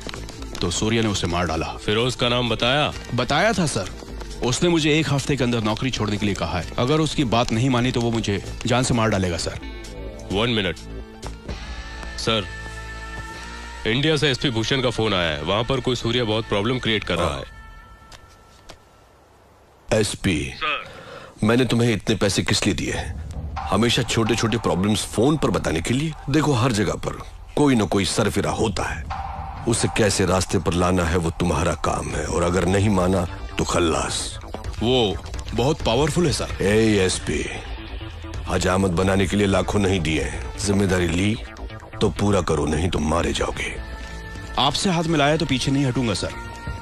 तो सूर्य ने उसे मार डाला। फिरोज का नाम बताया? बताया था सर। उसने मुझे एक हफ़्ते के अंदर नौकरी छोड़ने के लिए कहा है। अगर उसकी बात नहीं मानी तो वो मुझे जान से मार डालेगा sir. One minute sir India से एसपी भूषण का फ़ोन आया है। वहाँ पर कोई सूर्य बहुत प्रॉब्लम क्रिएट कर रहा है। एसपी मैंने तुम्हें इतने पैसे किस लिए दिए हैं? हमेशा छोटे छोटे प्रॉब्लम्स फ़ोन पर बताने के लिए। देखो हर जगह पर कोई ना कोई सरफिरा होता है। उसे कैसे रास्ते पर लाना है वो तुम्हारा काम है और अगर नहीं माना तो खल्लास। वो बहुत पावरफुल है सर ए एस पी हजामत बनाने के लिए लाखों नहीं दिए हैं। ज़िम्मेदारी ली तो पूरा करो नहीं तो मारे जाओगे। आपसे हाथ मिलाया तो पीछे नहीं हटूँगा सर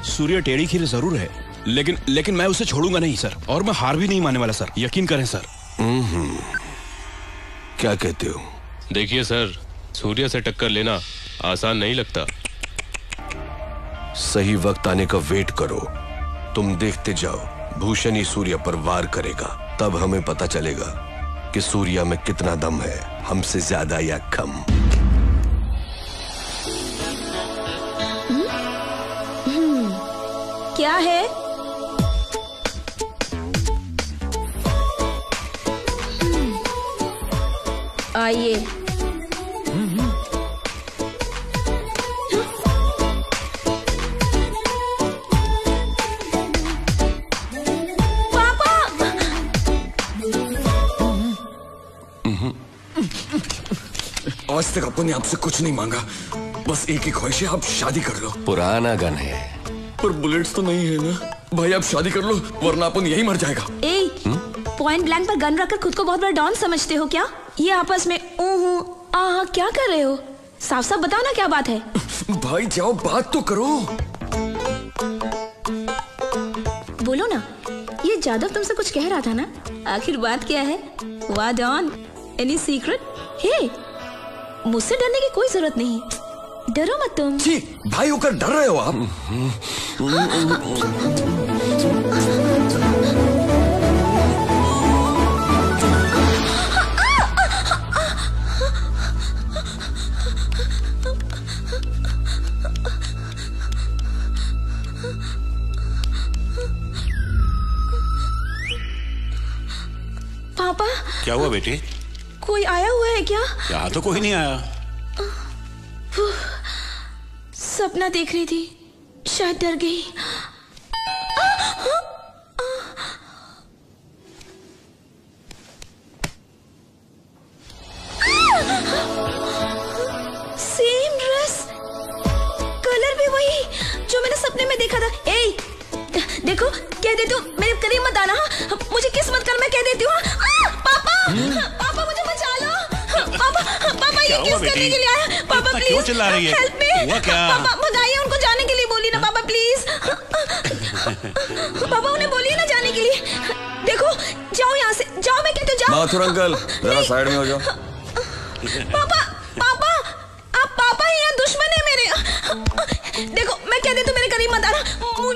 सूर्य टेढ़ी खीर ज़रूर है। लेकिन लेकिन मैं उसे छोड़ूँगा नहीं सर। और मैं हार भी नहीं मानने वाला सर। यकीन करें सर। हम्म क्या कहते हो? देखिए सर सूर्य से टक्कर लेना आसान नहीं लगता। सही वक्त आने का वेट करो। तुम देखते जाओ भूषण ही सूर्य पर वार करेगा। तब हमें पता चलेगा कि सूर्या में कितना दम है हमसे ज़्यादा या कम। हम्म, क्या है? आइए। आज तक अपन ने आपसे कुछ नहीं मांगा। बस एक ही ख्वाहिश है आप शादी कर लो। पुराना गन है। पर बुलेट्स तो नहीं है ना? भाई आप शादी कर लो वरना अपन यही मर जाएगा। ए पॉइंट ब्लैंक पर गन रखकर खुद को बहुत बड़ा डॉन समझते हो क्या? ये आपस में ऊहू आहा क्या कर रहे हो? साफ़ साफ़ बताओ ना क्या बात है। भाई जाओ बात तो करो। बोलो ना ये जादव तुमसे कुछ कह रहा था ना? आखिर बात क्या है? वाह डॉन एनी सीक्रेट हे मुझसे डरने की कोई ज़रूरत नहीं। डरो मत तुम। जी भाई होकर डर रहे हो आप। क्या हुआ बेटी? कोई आया हुआ है क्या? यहाँ तो कोई नहीं आया। सपना देख रही थी शायद डर गई। सेम ड्रेस कलर भी वही जो मैंने सपने में देखा था। ए देखो कह देती हूँ मेरे करीब मत आना हाँ? मुझे किस्मत कर मैं कह देती हूँ हाँ? पापा! पापा मुझे बचा लो पापा पापा ये किस करने के लिए आया? पापा प्लीज़ क्यों चिल्ला रही है? हेल्प मी हुआ क्या? पापा बताइए उनको जाने के लिए बोली ना पापा प्लीज़ पापा उन्हें बोलिए ना जाने के लिए। देखो जाओ यहाँ से। जाओ मैं कहती हूँ जाओ। माथुर अंकल। जरा साइड में हो जाओ। पापा पापा आप पापा ही हैं दुश्मन है मेरे? देखो मैं कह देती हूँ मेरे करीब मत आना।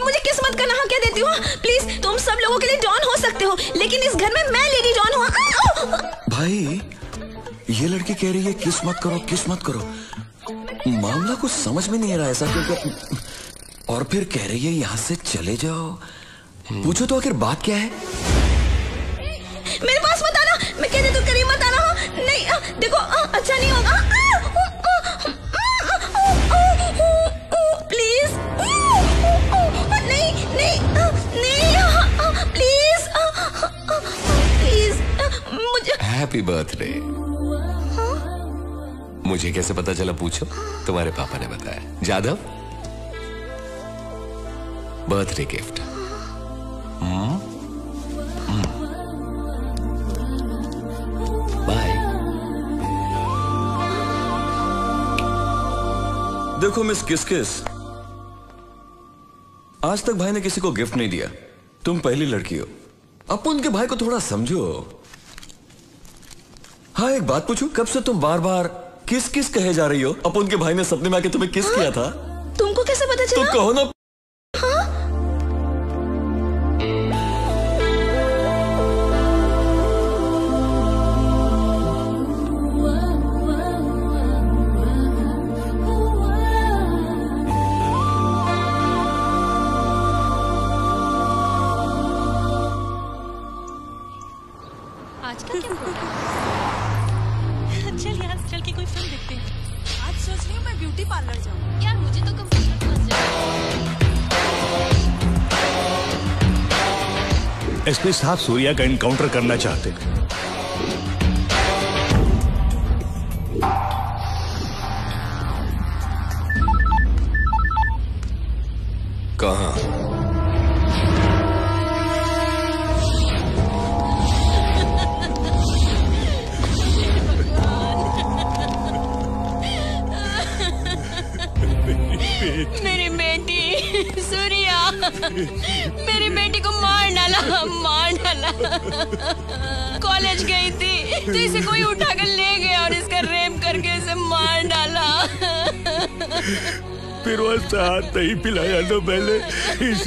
मुझे किस्मत का हाँ कह देती हूँ प्लीज़ तुम सब लोगों के लिए डॉन हो सकते हो लेकिन इस घर में मैं लेडी डॉन हूँ। भाई ये लड़की कह रही है किस मत करो किस मत करो? मामला कुछ समझ में नहीं आ रहा ऐसा क्योंकि और फिर कह रही है यहाँ से चले जाओ। पूछो तो आखिर बात क्या है? मेरे पास मत आना। मैं कह देती हूँ करीब मत आना हाँ? नहीं देखो अच्छा नहीं होगा। प्लीज़ नहीं नहीं नहीं प्लीज़ प्लीज़ मुझे हैप्पी बर्थडे मुझे कैसे पता चला पूछो? तुम्हारे पापा ने बताया। जादव बर्थडे गिफ्ट बाय देखो मिस किस किस आज तक भाई ने किसी को गिफ्ट नहीं दिया। तुम पहली लड़की हो। अब उनके भाई को थोड़ा समझो। हाँ एक बात पूछू कब से तुम बार बार किस किस कहे जा रही हो? अब उनके भाई ने सपने में आके तुम्हें किस किया था? तुमको कैसे पता तो चला कहो ना एसपी साहब सूर्या का इनकाउंटर करना चाहते हैं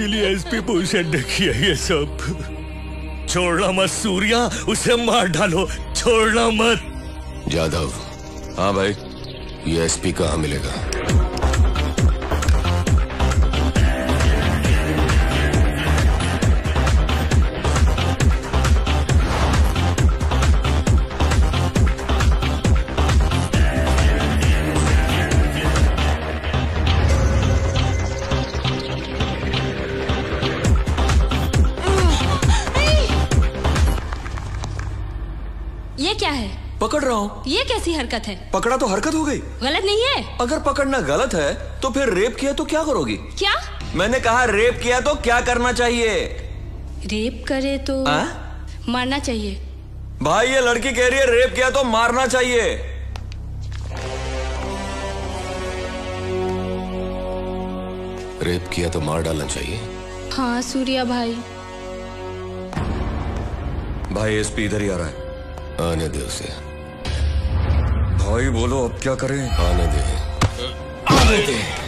इसीलिए एसपी भूषण ने किया ये सब। छोड़ना मत, सूर्या, उसे मार डालो। छोड़ना मत। यादव। हाँ भाई, ये एसपी कहाँ मिलेगा? पकड़ रहा हूँ। ये कैसी हरकत है? पकड़ा तो हरकत हो गई। गलत नहीं है। अगर पकड़ना गलत है तो फिर रेप किया तो क्या करोगी? क्या? मैंने कहा रेप किया तो क्या करना चाहिए? रेप करे तो आ? मारना चाहिए। भाई ये लड़की कह रही है रेप किया तो मारना चाहिए। रेप किया तो मार डालना चाहिए? हाँ सूर्या भाई। भाई एसपी इधर ही आ रहा है। आने दे उसे। भाई बोलो अब क्या करें? आने दे। आने दे।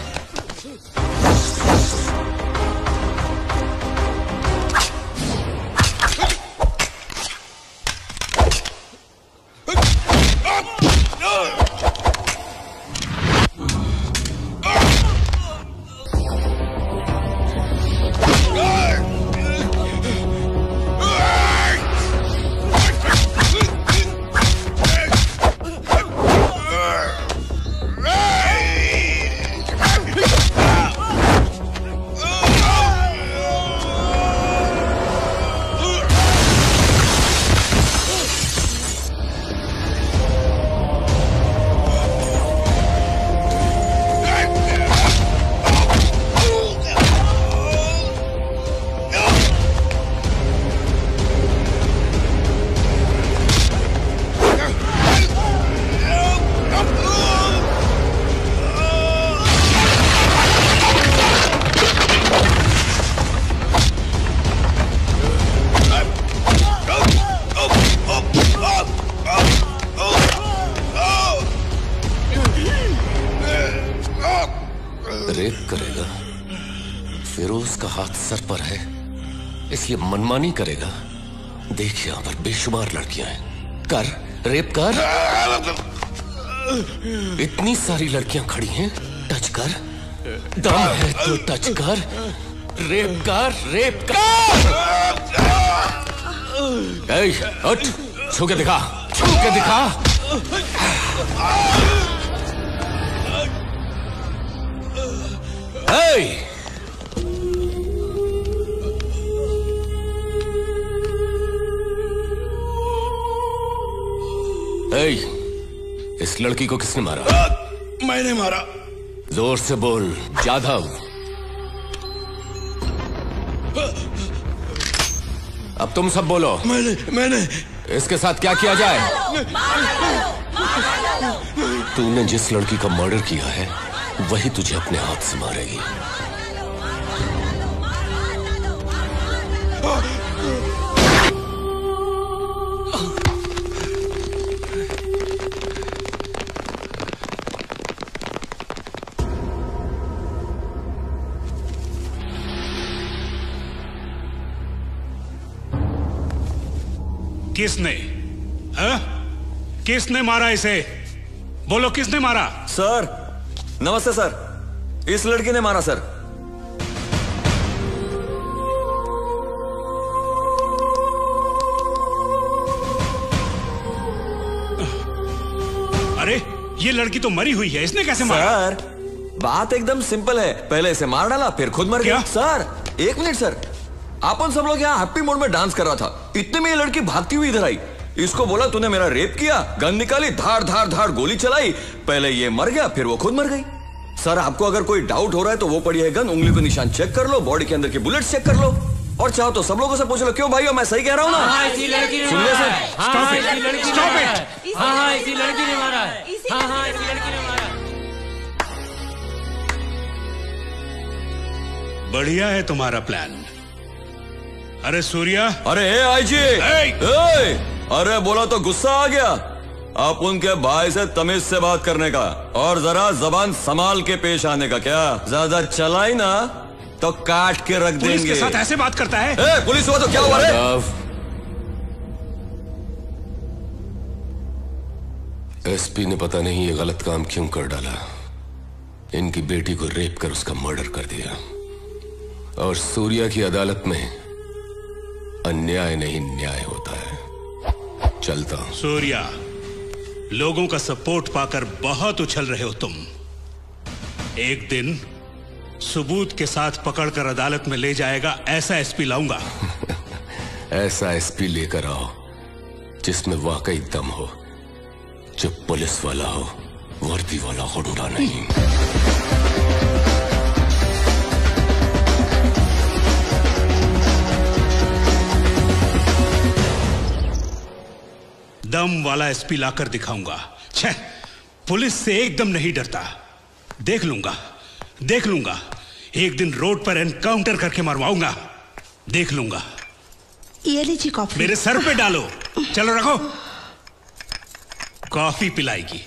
इसलिए मनमानी करेगा। देख यहाँ पर बेशुमार लड़कियाँ हैं। कर रेप कर। इतनी सारी लड़कियाँ खड़ी हैं। टच कर। दम है तो टच कर। रेप कर रेप कर। उठ। छू के दिखा। छू के दिखा। ऐ, ऐ, इस लड़की को किसने मारा? आ, मैंने मारा। ज़ोर से बोल जाधव। अब तुम सब बोलो। मैंने मैंने। इसके साथ क्या किया जाए? तूने जिस लड़की का मर्डर किया है वही तुझे अपने हाथ से मारेगी। किसने मारा इसे? बोलो किसने मारा? सर नमस्ते सर। इस लड़की ने मारा सर। अरे ये लड़की तो मरी हुई है इसने कैसे मारा? सर बात एकदम सिंपल है। पहले इसे मार डाला फिर खुद मर गया। सर एक मिनट सर। अपन सब लोग यहाँ हैप्पी मोड में डांस कर रहा था। इतने में ये लड़की भागती हुई इधर आई। इसको बोला तूने मेरा रेप किया गन निकाली धार धार धार गोली चलाई पहले ये मर गया फिर वो खुद मर गई। सर आपको अगर कोई डाउट हो रहा है तो वो पड़ी है गन उंगली को निशान चेक कर लो बॉडी के अंदर की बुलेट चेक कर लो। और चाहो तो सब लोगों से पूछ लो क्यों भाई मैं सही कह रहा हूँ ना? हाँ, इसी लड़की ने मारा है। हाँ, इसी लड़की ने मारा है। हाँ हाँ इसी लड़की ने मारा है। हाँ हाँ इसी लड़की ने मारा बढ़िया है तुम्हारा प्लान। अरे सूर्या। अरे ए आई जी ए, अरे बोला तो गुस्सा आ गया। आप उनके भाई से तमीज से बात करने का और जरा जबान संभाल के पेश आने का क्या? ज़्यादा चलाई ना तो काट के रख पुलिस देंगे। के साथ ऐसे बात करता है? ए, पुलिस हुआ तो क्या हुआ रे? एसपी ने पता नहीं ये गलत काम क्यों कर डाला। इनकी बेटी को रेप कर उसका मर्डर कर दिया। और सूर्या की अदालत में अन्याय नहीं न्याय होता है। चलता। हूँ सूर्या लोगों का सपोर्ट पाकर बहुत उछल रहे हो तुम। एक दिन सबूत के साथ पकड़कर अदालत में ले जाएगा ऐसा एसपी लाऊँगा। ऐसा एसपी लेकर आओ जिसमें वाकई दम हो। जो पुलिस वाला हो वर्दी वाला गुंडा नहीं। दम वाला एसपी लाकर दिखाऊँगा। छह पुलिस से एकदम नहीं डरता। देख लूँगा देख लूँगा। एक दिन रोड पर एनकाउंटर करके मरवाऊँगा। देख लूँगा। ये लीजिए कॉफ़ी। मेरे सर पे डालो। चलो रखो। कॉफ़ी पिलाएगी।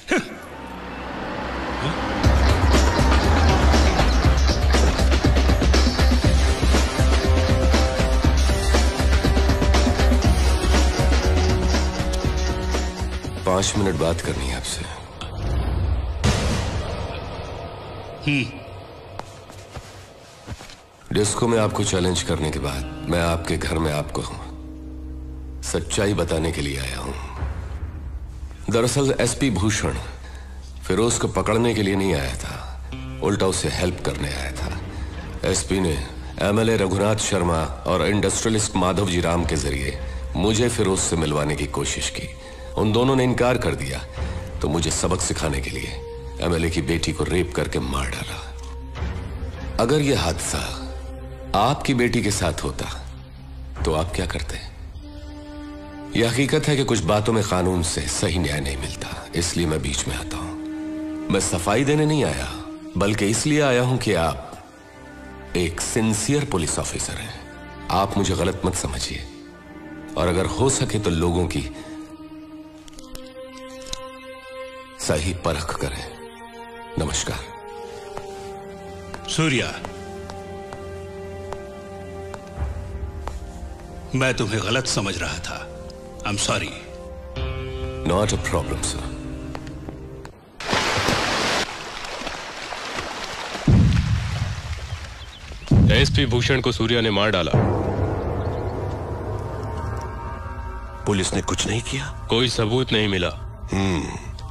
पाँच मिनट बात करनी है आपसे। ही। डिस्को में आपको चैलेंज करने के बाद मैं आपके घर में आपको सच्चाई बताने के लिए आया हूँ। दरअसल एसपी भूषण फिरोज को पकड़ने के लिए नहीं आया था। उल्टा उसे हेल्प करने आया था। एसपी ने एमएलए रघुनाथ शर्मा और इंडस्ट्रियलिस्ट माधव जी राम के ज़रिए मुझे फिरोज से मिलवाने की कोशिश की। उन दोनों ने इनकार कर दिया। तो मुझे सबक सिखाने के लिए एमएलए की बेटी को रेप करके मार डाला। अगर यह हादसा आपकी बेटी के साथ होता तो आप क्या करते? यह हकीकत है कि कुछ बातों में कानून से सही न्याय नहीं मिलता, इसलिए मैं बीच में आता हूँ। मैं सफ़ाई देने नहीं आया, बल्कि इसलिए आया हूँ कि आप एक सिंसियर पुलिस ऑफिसर हैं। आप मुझे गलत मत समझिए। और अगर हो सके तो लोगों की सही परख करें। नमस्कार। सूर्या मैं तुम्हें गलत समझ रहा था। I am sorry not a problem sir SP Bhushan को सूर्या ने मार डाला। पुलिस ने कुछ नहीं किया? कोई सबूत नहीं मिला।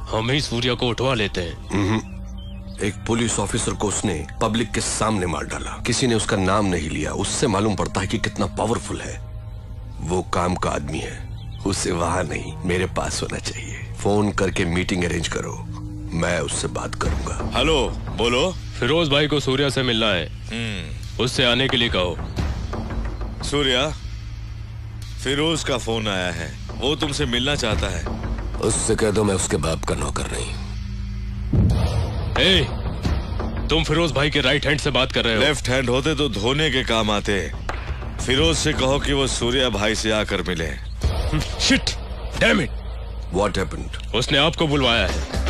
हम ही सूर्या को उठवा लेते हैं। हम्म। एक पुलिस ऑफिसर को उसने पब्लिक के सामने मार डाला। किसी ने उसका नाम नहीं लिया। उससे मालूम पड़ता है कि कितना पावरफुल है। वो काम का आदमी है। उसे वहाँ नहीं मेरे पास होना चाहिए। फ़ोन करके मीटिंग अरेंज करो। मैं उससे बात करूँगा। हेलो बोलो। फिरोज भाई को सूर्या से मिलना है। उससे आने के लिए कहो। सूर्या फिरोज का फ़ोन आया है। वो तुमसे मिलना चाहता है। उससे कह दो मैं उसके बाप का नौकर नहीं ए, तुम फिरोज भाई के राइट हैंड से बात कर रहे हो। लेफ़्ट हैंड होते तो धोने के काम आते। फिरोज से कहो कि वो सूर्या भाई से आकर मिले। Shit damn it what happened उसने आपको बुलवाया है।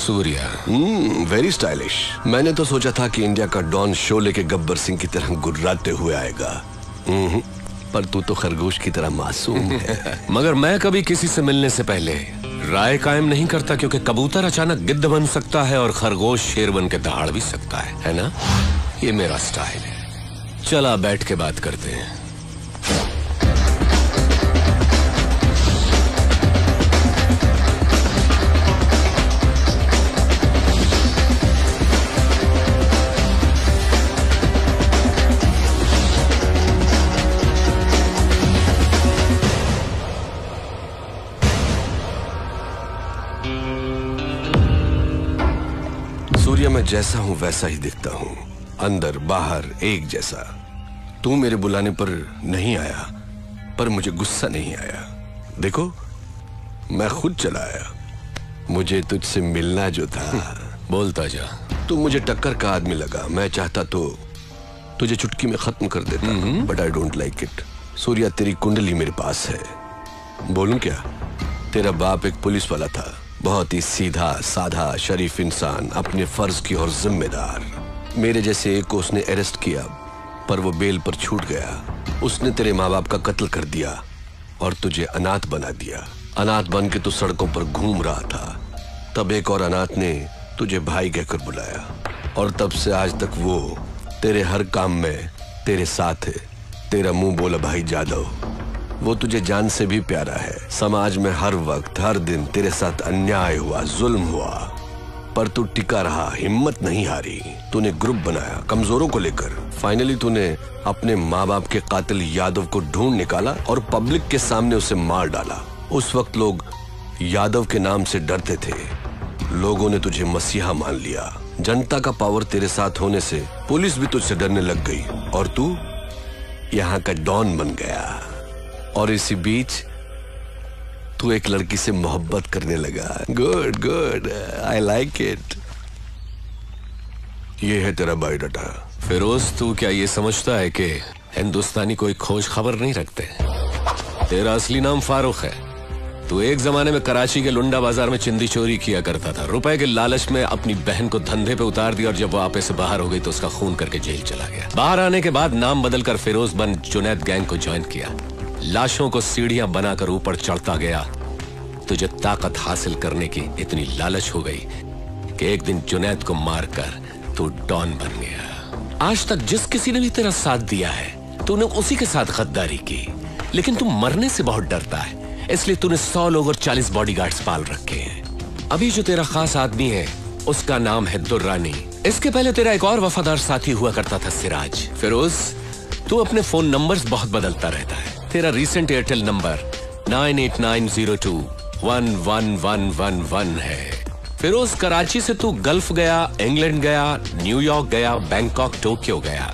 सूर्या। वेरी स्टाइलिश मैंने तो सोचा था कि इंडिया का डॉन शो लेके गब्बर सिंह की तरह गुर्राते हुए आएगा। हम्म, पर तू तो खरगोश की तरह मासूम है। मगर मैं कभी किसी से मिलने से पहले राय कायम नहीं करता क्योंकि कबूतर अचानक गिद्ध बन सकता है और खरगोश शेर बन के दहाड़ भी सकता है है ना? ये मेरा स्टाइल है। चला बैठ के बात करते हैं। जैसा हूँ वैसा ही दिखता हूँ। अंदर बाहर एक जैसा। तू मेरे बुलाने पर नहीं आया पर मुझे गुस्सा नहीं आया। देखो मैं खुद चला आया। मुझे तुझसे मिलना जो था। बोलता जा तू मुझे टक्कर का आदमी लगा। मैं चाहता तो तुझे चुटकी में खत्म कर देता but I don't like it Surya तेरी कुंडली मेरे पास है। बोलूँ क्या? तेरा बाप एक पुलिस वाला था। बहुत ही सीधा, साधा, शरीफ इंसान अपने फ़र्ज़ की और जिम्मेदार। मेरे जैसे एक को उसने अरेस्ट किया, पर वो बेल पर छूट गया। उसने तेरे माँ बाप का कत्ल कर दिया और तुझे अनाथ बना दिया। अनाथ बन के तू सड़कों पर घूम रहा था। तब एक और अनाथ ने तुझे भाई कहकर बुलाया। और तब से आज तक वो तेरे हर काम में तेरे साथ है। तेरा मुँह बोला, भाई जादव वो तुझे जान से भी प्यारा है। समाज में हर वक्त, हर दिन तेरे साथ अन्याय हुआ, जुल्म हुआ। पर तू टिका रहा, हिम्मत नहीं हारी। तूने ग्रुप बनाया, कमजोरों को लेकर। फाइनली तूने अपने माँ बाप के कातिल यादव को ढूंढ निकाला और पब्लिक के सामने उसे मार डाला। उस वक्त लोग यादव के नाम से डरते थे। लोगों ने तुझे मसीहा मान लिया। जनता का पावर तेरे साथ होने से, पुलिस भी तुझसे डरने लग गई। और तू यहाँ का डॉन बन गया। और इसी बीच तू एक लड़की से मोहब्बत करने लगा। Good good I like it ये है तेरा बायोडाटा फिरोज, तू क्या ये समझता है कि हिंदुस्तानी कोई खोज खबर नहीं रखते? तेरा असली नाम फारूक है। तू एक जमाने में कराची के लुंडा बाज़ार में चिंदी चोरी किया करता था। रुपए के लालच में अपनी बहन को धंधे पे उतार दिया और जब वो आपे से बाहर हो गई तो उसका खून करके जेल चला गया। बाहर आने के बाद नाम बदलकर फिरोज बन जुनैद गैंग को ज्वाइन किया। लाशों को सीढ़ियाँ बनाकर ऊपर चढ़ता गया। तुझे ताकत हासिल करने की इतनी लालच हो गई कि एक दिन जुनैद को मारकर तू डॉन बन गया। आज तक जिस किसी ने भी तेरा साथ दिया है, तूने उसी के साथ गद्दारी की। लेकिन तू मरने से बहुत डरता है, इसलिए तूने सौ लोग और चालीस बॉडीगार्ड्स पाल रखे हैं। अभी जो तेरा खास आदमी है, उसका नाम है दुर्रानी। इसके पहले तेरा एक और वफादार साथी हुआ करता था सिराज। फिरोज, तू अपने फ़ोन नंबर्स बहुत बदलता रहता है। तेरा recent Airtel number nine eight nine zero two one one one one one है। फिरोज, कराची से तू गल्फ गया इंग्लैंड गया न्यूयॉर्क गया बैंकॉक टोक्यो गया।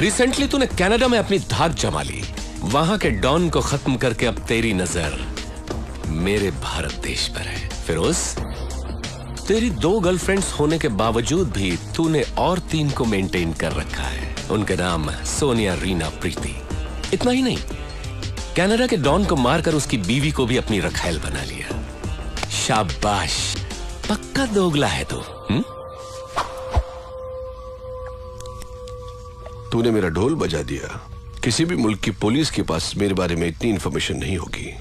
रिसेंटली तूने कनाडा में अपनी धाक जमा ली। वहाँ के डॉन को खत्म करके अब तेरी नज़र मेरे भारत देश पर है। फिरोज, तेरी दो गर्लफ्रेंड्स होने के बावजूद भी तूने और तीन को मेंटेन कर रखा है। उनके नाम सोनिया, रीना, प्रीति। इतना ही नहीं कनाडा के डॉन को मारकर उसकी बीवी को भी अपनी रखैल बना लिया। शाबाश। पक्का दोगला है तू? तूने मेरा ढोल बजा दिया। किसी भी मुल्क की पुलिस के पास मेरे बारे में इतनी इंफॉर्मेशन नहीं होगी।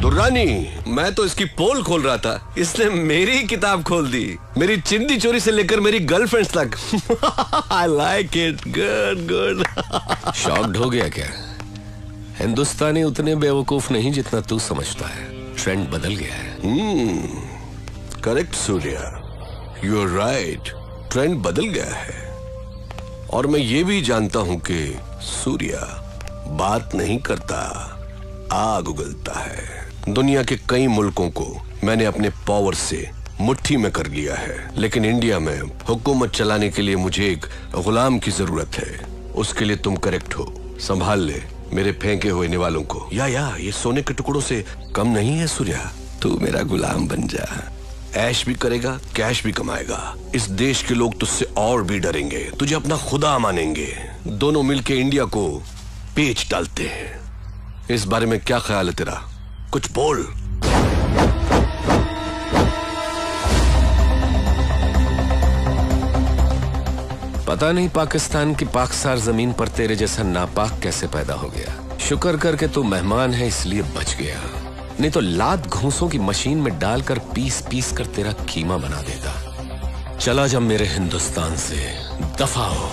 दुर्रानी मैं तो इसकी पोल खोल रहा था। इसने मेरी किताब खोल दी। मेरी चिंदी चोरी से लेकर मेरी गर्लफ्रेंड्स तक। I like it good good shocked हो गया क्या? हिंदुस्तानी उतने बेवकूफ़ नहीं जितना तू समझता है। ट्रेंड बदल गया है। Correct Surya you are right trend बदल गया है। और मैं ये भी जानता हूँ कि सूर्या बात नहीं करता, आग उगलता है। दुनिया के कई मुल्कों को मैंने अपने पावर से मुट्ठी में कर लिया है। लेकिन इंडिया में हुकूमत चलाने के लिए मुझे एक गुलाम की ज़रूरत है। उसके लिए तुम करेक्ट हो। संभाल ले। मेरे फेंके हुए निवालों को। या या ये सोने के टुकड़ों से कम नहीं है सूर्या। तू मेरा गुलाम बन जा। ऐश भी करेगा कैश भी कमाएगा। इस देश के लोग तुझसे और भी डरेंगे। तुझे अपना खुदा मानेंगे। दोनों मिलके इंडिया को पेच डालते हैं। इस बारे में क्या ख्याल है तेरा? कुछ बोल। पता नहीं पाकिस्तान की पाकसार ज़मीन पर तेरे जैसा नापाक कैसे पैदा हो गया। शुक्र करके तू मेहमान है, इसलिए बच गया। नहीं तो लात घूसों की मशीन में डालकर पीस पीस कर तेरा कीमा बना देता। चला जब मेरे हिंदुस्तान से। दफ़ा हो।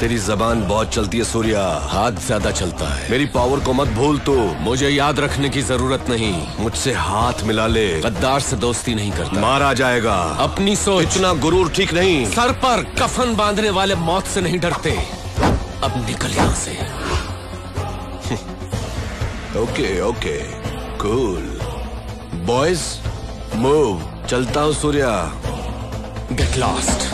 तेरी जबान बहुत चलती है, सूर्या। हाथ ज़्यादा चलता है। मेरी पावर को मत भूल तू। मुझे याद रखने की ज़रूरत नहीं। मुझसे हाथ मिला ले। गद्दार से दोस्ती नहीं करता। मारा जाएगा। अपनी सोच। इतना गुरूर ठीक नहीं। सर पर कफन बांधने वाले मौत से नहीं डरते। अब निकल यहाँ से। Okay okay. Cool boys move चलता हूँ, सूर्या। गेट लॉस्ट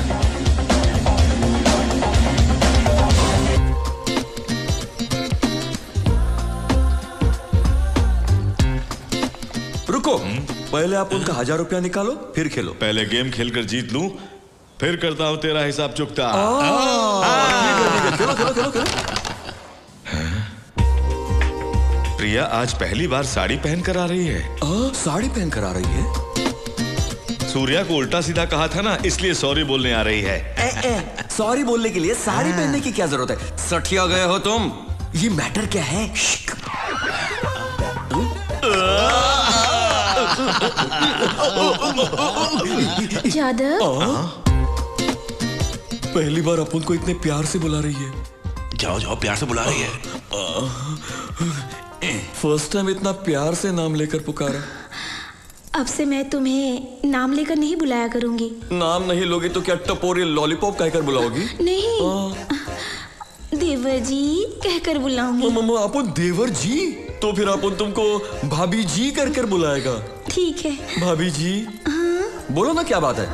रुको। पहले आप उनका हज़ार रुपया निकालो फिर खेलो। पहले गेम खेलकर जीत लूँ फिर करता हूँ तेरा हिसाब चुकता। प्रिया आज पहली बार साड़ी पहन कर आ रही है। आ, साड़ी पहन कर आ रही है? सूर्या को उल्टा सीधा कहा था ना इसलिए सॉरी बोलने आ रही है। सॉरी बोलने के लिए साड़ी पहनने की क्या ज़रूरत है? सठिया गए हो तुम। ये मैटर क्या है। जादव? पहली बार अपन को इतने प्यार से बुला रही है। जाओ जाओ प्यार से बुला रही है। फ़र्स्ट टाइम इतना प्यार से नाम लेकर पुकारा। अब से मैं तुम्हें नाम लेकर नहीं बुलाया करूँगी। नाम नहीं लोगे तो क्या टपोरी लॉलीपॉप कहकर बुलाओगी? नहीं। देवर जी कहकर बुलाऊँगी। मम्मा अपन देवर जी? तो फिर अपन तुमको भाभी जी कर कर बुलाएगा। ठीक है। भाभी जी। बोलो ना क्या बात है?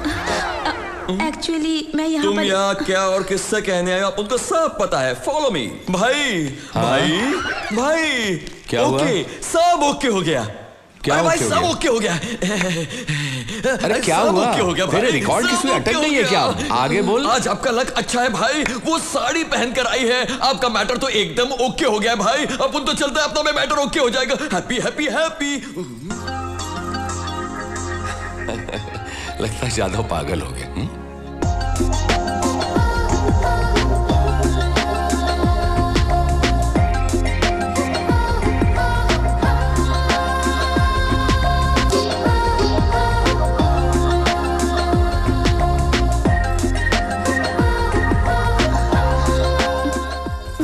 एक्चुअली मैं यहाँ तुम यहाँ क्या और किससे कहने आए हो? अपन को सब पता है। फॉलो मी भाई भाई भाई। क्या ओके सब ओके हो गया। क्या भाई सब ओके हो गया। अरे क्या हुआ? ओके हो गया तेरे भाई, रिकॉर्ड की सब सुई ओके अटक हो गई है क्या? आगे बोल। आज आपका लक अच्छा है भाई। वो साड़ी पहन कर आई है। आपका मैटर तो एकदम ओके हो गया है भाई। अपन तो चलते हैं अपना मैटर ओके हो जाएगा। हैप्पी हैप्पी हैप्पी लगता है ज़्यादा पागल हो गए हम्म?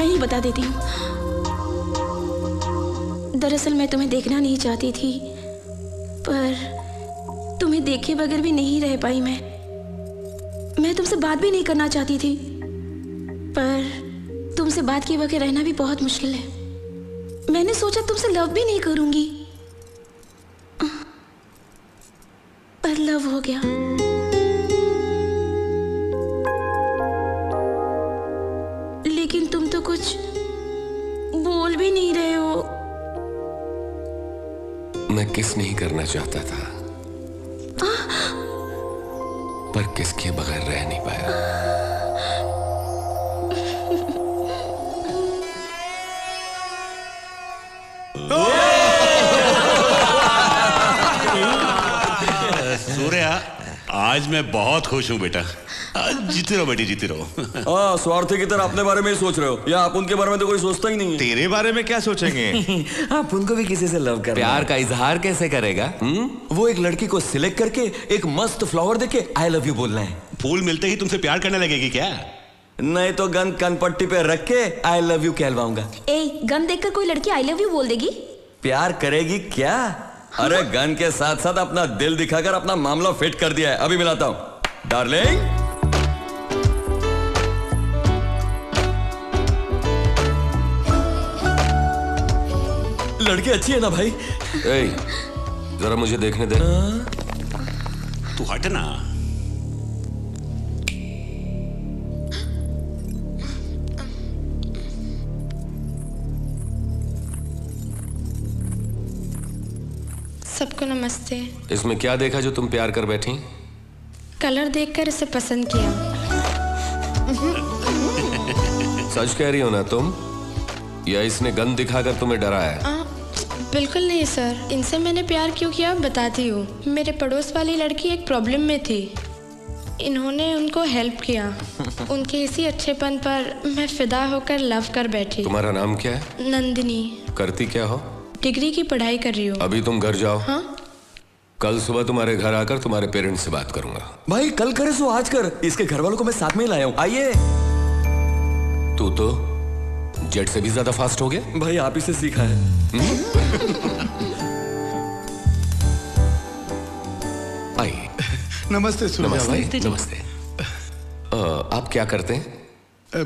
ही बता देती हूँ दरअसल मैं तुम्हें देखना नहीं चाहती थी, पर तुम्हें देखे बगैर भी नहीं रह पाई मैं। मैं तुमसे बात भी नहीं करना चाहती थी। पर तुमसे बात किए बगैर रहना भी बहुत मुश्किल है। मैंने सोचा तुमसे लव भी नहीं करूँगी। पर लव हो गया। लेकिन तुम तो कुछ बोल भी नहीं रहे हो। मैं किस नहीं करना चाहता था? पर किसके बगैर रह नहीं पाया? सूर्या आज मैं बहुत खुश हूँ बेटा। जीते रहो बेटी जीते रहो। हाँ स्वार्थी की तरह अपने बारे में ही सोच रहे हो। या आप उनके बारे में तो कोई सोचता ही नहीं है। तेरे बारे में क्या सोचेंगे? आप उनको भी किसी से लव कर प्यार का इजहार कैसे करेगा? हम्म? वो एक लड़की को सिलेक्ट करके एक मस्त फ्लावर देके आई लव यू बोलना है। फूल मिलते ही तुमसे प्यार करने लगेगी क्या? नहीं तो गन कनपट्टी पे रख के आई लव यू कहलवाऊँगा। ए गन देखकर कोई लड़की आई लव यू बोल देगी? प्यार करेगी क्या? अरे गन के साथ साथ अपना दिल दिखाकर अपना मामला फिट कर दिया है। अभी मिलाता हूँ। डार्लिंग लड़की अच्छी है ना भाई? ए, जरा मुझे देखने दे। तू हट ना। सबको नमस्ते। इसमें क्या देखा जो तुम प्यार कर बैठी? कलर देखकर इसे पसंद किया। सच कह रही हो ना तुम? या इसने गन दिखाकर तुम्हें डराया आ, बिल्कुल नहीं सर। इनसे मैंने प्यार क्यों किया बताती हूँ। मेरे पड़ोस वाली लड़की एक प्रॉब्लम में थी। इन्होंने उनको हेल्प किया। उनके इसी अच्छेपन पर मैं फिदा होकर लव कर बैठी। तुम्हारा नाम क्या है? नंदिनी। करती क्या हो? डिग्री की पढ़ाई कर रही हो। अभी तुम घर जाओ। हाँ? कल सुबह तुम्हारे घर आकर तुम्हारे पेरेंट्स से बात करूँगा। भाई कल करे सो आज कर। इसके घर वालों को मैं साथ में ही लाया हूँ। आइए। तू तो जेट से भी ज़्यादा फास्ट हो गया? भाई आप ही से सीखा है। आइए। नमस्ते सूर्या नमस्ते भाई। नमस्ते। अ, आप क्या करते हैं?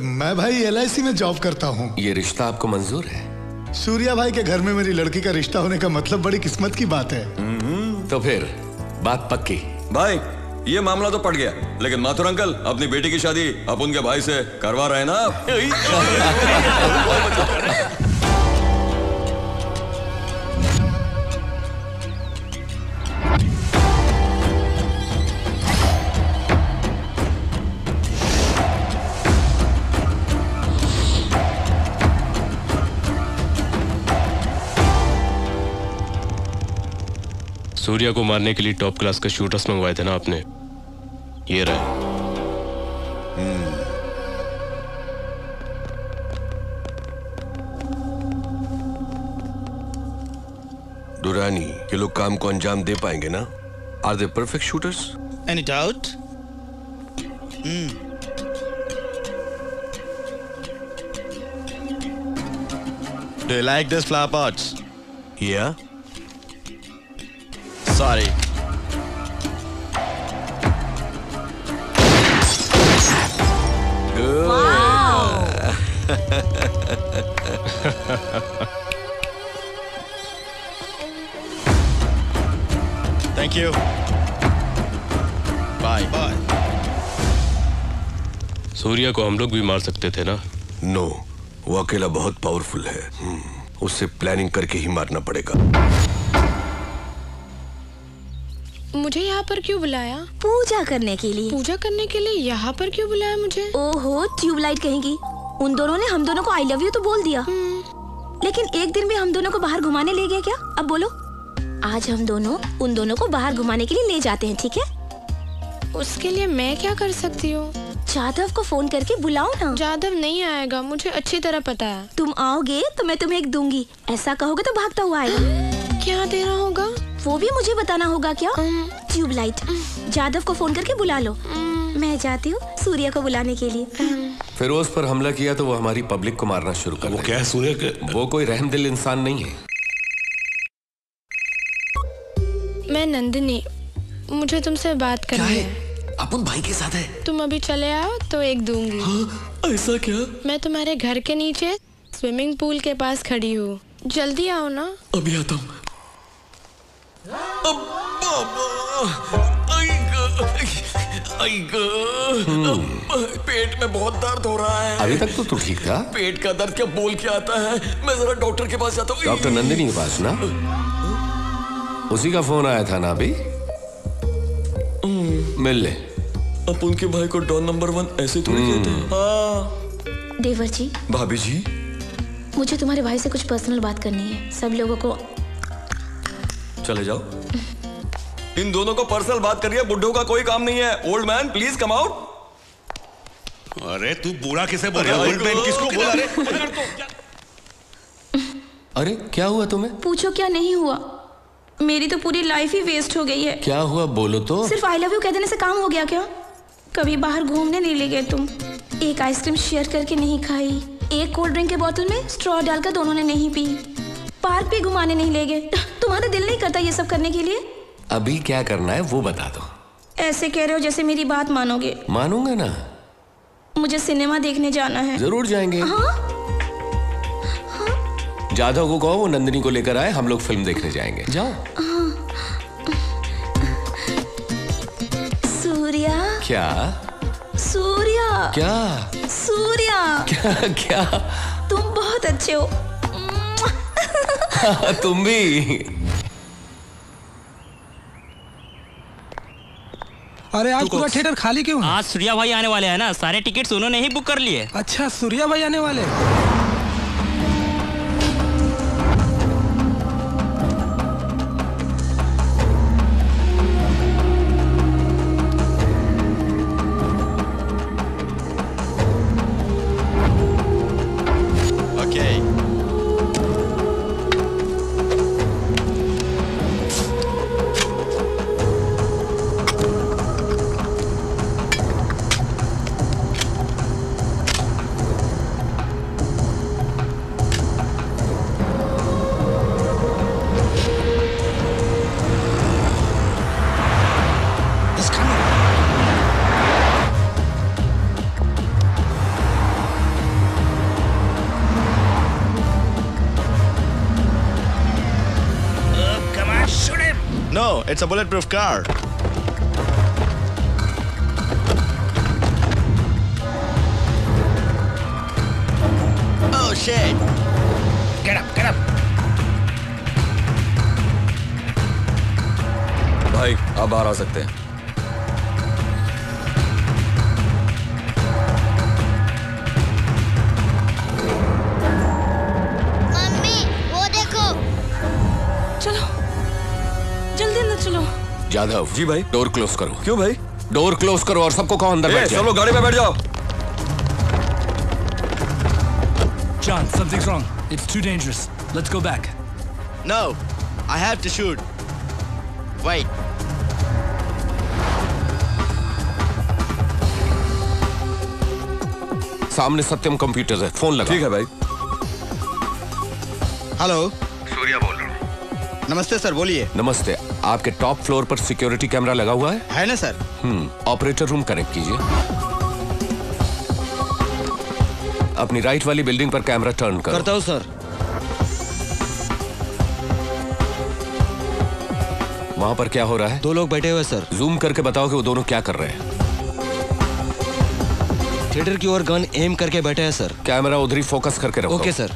मैं भाई एलआईसी में जॉब करता हूँ। ये रिश्ता आपको मंजूर है? सूर्या भाई के घर में मेरी लड़की का रिश्ता होने का मतलब बड़ी किस्मत की बात है। तो फिर बात पक्की। भाई ये मामला तो पड़ गया। लेकिन माथुर अंकल अपनी बेटी की शादी अब उनके भाई से करवा रहे हैं ना सूर्या को मारने के लिए टॉप क्लास का शूटर्स मंगवाए थे ना आपने ये रहे दुरानी ये लोग काम को अंजाम दे पाएँगे ना are they perfect shooters any doubt. Do you like this flower pots? Yeah. Sorry. Thank you. Bye. Bye. Surya को हम लोग भी मार सकते थे ना नो वो अकेला बहुत पावरफुल है हम्म, उससे प्लानिंग करके ही मारना पड़ेगा यहाँ पर क्यों बुलाया? पूजा करने के लिए। पूजा करने के लिए यहाँ पर क्यों बुलाया मुझे? ओहो ट्यूबलाइट कहेंगी। उन दोनों ने हम दोनों को आई लव यू तो बोल दिया। लेकिन एक दिन भी हम दोनों को बाहर घुमाने ले गया क्या? अब बोलो। आज हम दोनों उन दोनों को बाहर घुमाने के लिए ले जाते हैं ठीक है? उसके लिए मैं क्या कर सकती हूँ? जाधव को फ़ोन करके बुलाओ ना। जाधव नहीं आएगा मुझे अच्छी तरह पता है। तुम आओगे तो मैं तुम्हें एक दूँगी। ऐसा कहोगे तो भागता हुआ आएगा। क्या देना होगा? वो भी मुझे बताना होगा क्या? ट्यूबलाइट जादव को फ़ोन करके बुला लो। मैं जाती हूँ सूर्य को बुलाने के लिए। फिरोज पर हमला किया तो वो हमारी पब्लिक को मारना शुरू कर वो क्या है सूर्य के... वो कोई रहमदिल इंसान नहीं है। मैं नंदिनी। मुझे तुमसे बात करनी है? अपन भाई के साथ है? तुम अभी चले आओ तो एक दूँगी। हाँ, ऐसा क्या? मैं तुम्हारे घर के नीचे स्विमिंग पूल के पास खड़ी हूँ। जल्दी आओ ना। अभी आता हूँ। पेट में बहुत दर्द हो रहा है अभी तक तो तू ठीक था पेट का दर्द क्या बोल के आता है मैं जरा डॉक्टर के पास जाता हूँ डॉक्टर नंदिनी के पास ना उसी का फ़ोन आया था ना अभी मिल ले अब उनके भाई को डॉन नंबर वन ऐसे थोड़ी हैं हाँ देवर जी भाभी जी मुझे तुम्हारे भाई से कुछ पर्सनल बात करनी है सब लोगों को चले जाओ। इन दोनों को पर्सनल बात करिए बुड्ढों का कोई काम नहीं है। Old man please come out अरे तू बुरा किसे बोल रहा है? ओल्ड मैन किसको बोला रे अरे क्या हुआ तुम्हें? पूछो क्या नहीं हुआ। मेरी तो पूरी लाइफ ही वेस्ट हो गई है। क्या हुआ बोलो तो? सिर्फ़ आई लव यू कह देने से काम हो गया क्या? कभी बाहर घूमने नहीं ले गए तुम। एक आइसक्रीम शेयर करके नहीं खाई। एक कोल्ड ड्रिंक के बोतल में स्ट्रॉ डालकर दोनों ने नहीं पी। पार्क भी घुमाने नहीं ले गए। तुम्हारा दिल नहीं करता ये सब करने के लिए? अभी क्या करना है वो बता दो। ऐसे कह रहे हो जैसे मेरी बात मानोगे। मानूँगा ना। मुझे सिनेमा देखने जाना है। ज़रूर जाएँगे। हाँ? जाधव को कहो वो नंदिनी को लेकर आए हम लोग फ़िल्म देखने जाएँगे। जाओ। हाँ। सूर्या? क्या? सूर्या? क्या? सूर्या? क्या क्या? तुम बहुत अच्छे हो। तुम भी। अरे आज पूरा थिएटर खाली क्यों है? आज सूर्या भाई आने वाले हैं ना सारे टिकट्स उन्होंने ही बुक कर लिए। अच्छा सूर्या भाई आने वाले। Okay. It's a bulletproof car. Oh, shit. Get up, get up. भाई अब बाहर आ सकते जाधव जी भाई। डोर क्लोज करो। क्यों भाई? डोर क्लोज करो और सबको कहो अंदर बैठ लोग गाड़ी में बैठ जाओ। John, something's wrong. It's too dangerous. Let's go back. No, I have to shoot. Wait. सामने सत्यम कंप्यूटर है। फ़ोन लगा। ठीक है भाई। हेलो सूर्या बोल रहा हूँ। नमस्ते सर बोलिए। नमस्ते। आपके टॉप फ्लोर पर सिक्योरिटी कैमरा लगा हुआ है? है ना सर? हम्म ऑपरेटर रूम कनेक्ट कीजिए। अपनी राइट वाली बिल्डिंग पर कैमरा टर्न करो। करता हूँ सर। वहाँ पर क्या हो रहा है? दो लोग बैठे हुए सर। जूम करके बताओ कि वो दोनों क्या कर रहे हैं। थिएटर की ओर गन एम करके बैठे हैं सर। कैमरा उधर ही फोकस करके रखो। Okay sir.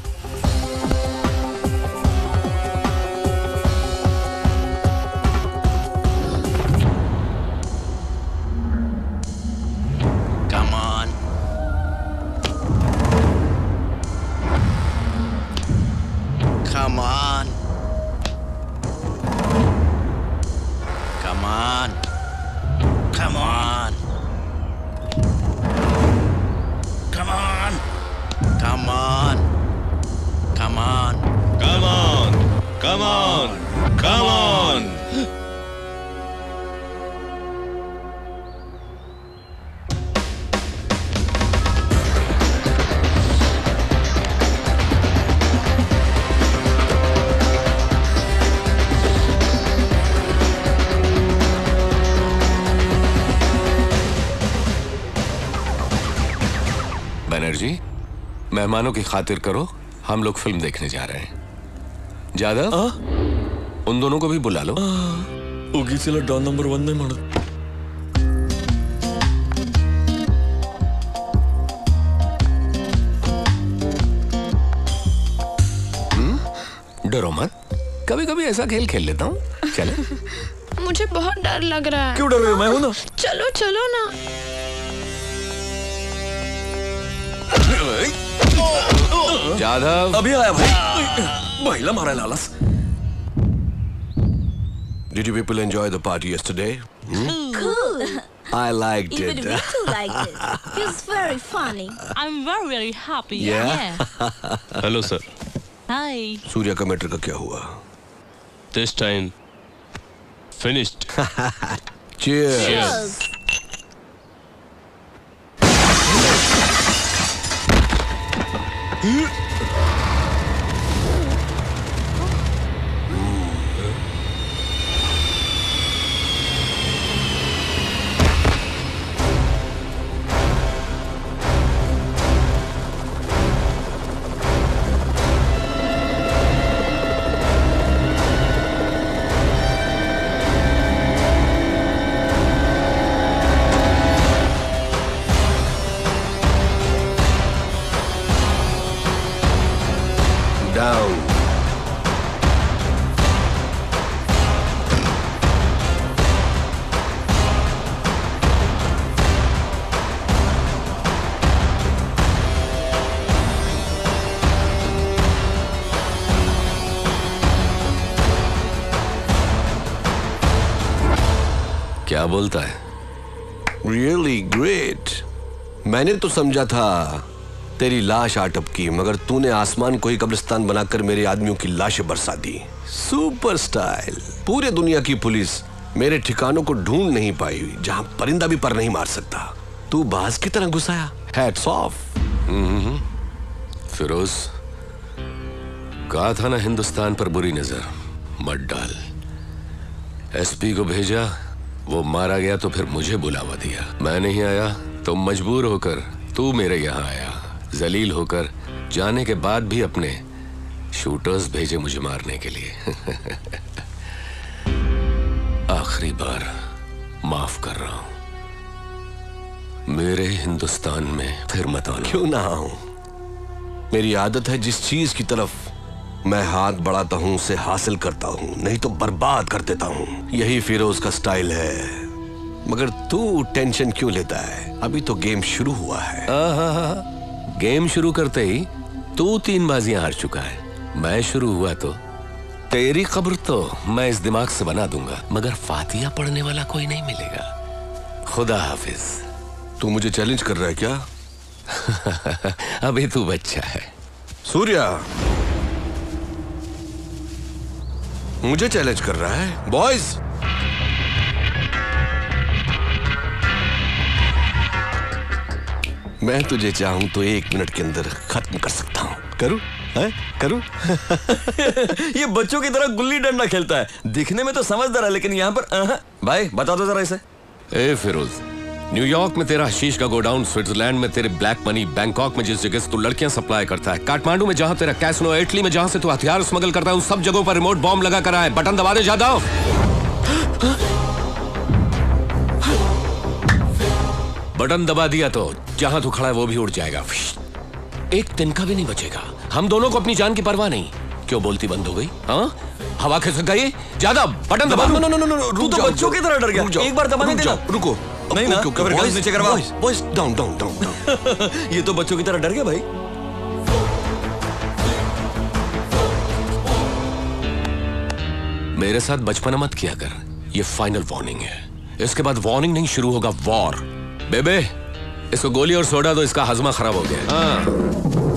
बनर्जी मेहमानों की खातिर करो हम लोग फ़िल्म देखने जा रहे हैं। जादव उन दोनों को भी बुला लो। उगीसीला डॉन नंबर वन में म्हणत डरो मत। कभी कभी ऐसा खेल खेल लेता हूँ। चले। मुझे बहुत डर लग रहा है। क्यों डर रहे हो? मैं हूँ ना। चलो चलो ना। जाधव अभी आया भाई भाईला मारायला आलास Did you people enjoy the party yesterday? Hmm? Cool. I liked Even it. we too liked it. It was very funny. I'm very very happy. Yeah? Hello sir Hi. Surya का मैटर का क्या हुआ this time finished Cheers. 嗯 बोलता है। Really great. मैंने तो समझा था तेरी लाश आटप की मगर तूने आसमान को ही कब्रिस्तान बनाकर मेरे आदमियों की लाशें बरसा दी। सुपर स्टाइल पूरे दुनिया की पुलिस मेरे ठिकानों को ढूंढ नहीं पाई जहाँ परिंदा भी पर नहीं मार सकता। तू बाज की तरह घुसाया। हैट्स ऑफ़ फिरोज कहा था ना हिंदुस्तान पर बुरी नज़र? मत डाल। एसपी को भेजा वो मारा गया तो फिर मुझे बुलावा दिया। मैं नहीं आया तो मजबूर होकर तू मेरे यहाँ आया। जलील होकर जाने के बाद भी अपने शूटर्स भेजे मुझे मारने के लिए। आखिरी बार माफ़ कर रहा हूँ। मेरे हिंदुस्तान में फिर मत आना। क्यों ना आऊँ? मेरी आदत है जिस चीज़ की तरफ़ मैं हाथ बढ़ाता हूँ उसे हासिल करता हूँ नहीं तो बर्बाद कर देता हूँ। यही फिरोज का स्टाइल है। मगर तू टेंशन क्यों लेता है? अभी तो गेम शुरू हुआ है। आहा, गेम शुरू करते ही तू तीन बाजियाँ हार चुका है। मैं शुरू हुआ तो। तेरी खबर तो मैं इस दिमाग से बना दूँगा मगर फातिया पढ़ने वाला कोई नहीं मिलेगा। खुदा हाफिज। तू मुझे चैलेंज कर रहा है क्या? अभी तू बच्चा है। सूर्या! मुझे चैलेंज कर रहा है बॉयज़ मैं तुझे चाहूँ तो एक मिनट के अंदर खत्म कर सकता हूँ। करूँ? है? करूँ? ये बच्चों की तरह गुल्ली डंडा खेलता है। दिखने में तो समझदार है लेकिन यहाँ पर भाई बता दो जरा इसे। ए फिरोज न्यूयॉर्क में तेरा हशीश का गोडाउन स्विट्जरलैंड में तेरे ब्लैक मनी बैंकॉक में जिस जगह से तू लड़कियाँ सप्लाई करता है काठमांडू में जहाँ तेरा कैसनो इटली में जहाँ से तू हथियार स्मगल करता है उन सब जगहों पर रिमोट बॉम्ब लगा कर है बटन दबा दे जादव। बटन दबा दिया तो जहाँ तू खड़ा है वो भी उड़ जाएगा। एक तिनका भी नहीं बचेगा। हम दोनों को अपनी जान की परवाह नहीं। क्यों बोलती बंद हो गई? हाँ? हवा खिसक गई? ज़्यादा बटन दबा। नो, नो, नो, नो, तू रुक तो जाओ, बच्चों की तरह डर गया। एक बार दबाने देना। रुको। नहीं ना? कवर boys, नीचे करवाओ। Boys, boys, down down down down ये तो बच्चों की तरह डर गया भाई। मेरे साथ बचपना मत किया कर। ये फाइनल वार्निंग है। इसके बाद वार्निंग नहीं शुरू होगा वॉर बेबे इसको गोली और सोडा दो इसका हजमा खराब हो गया है।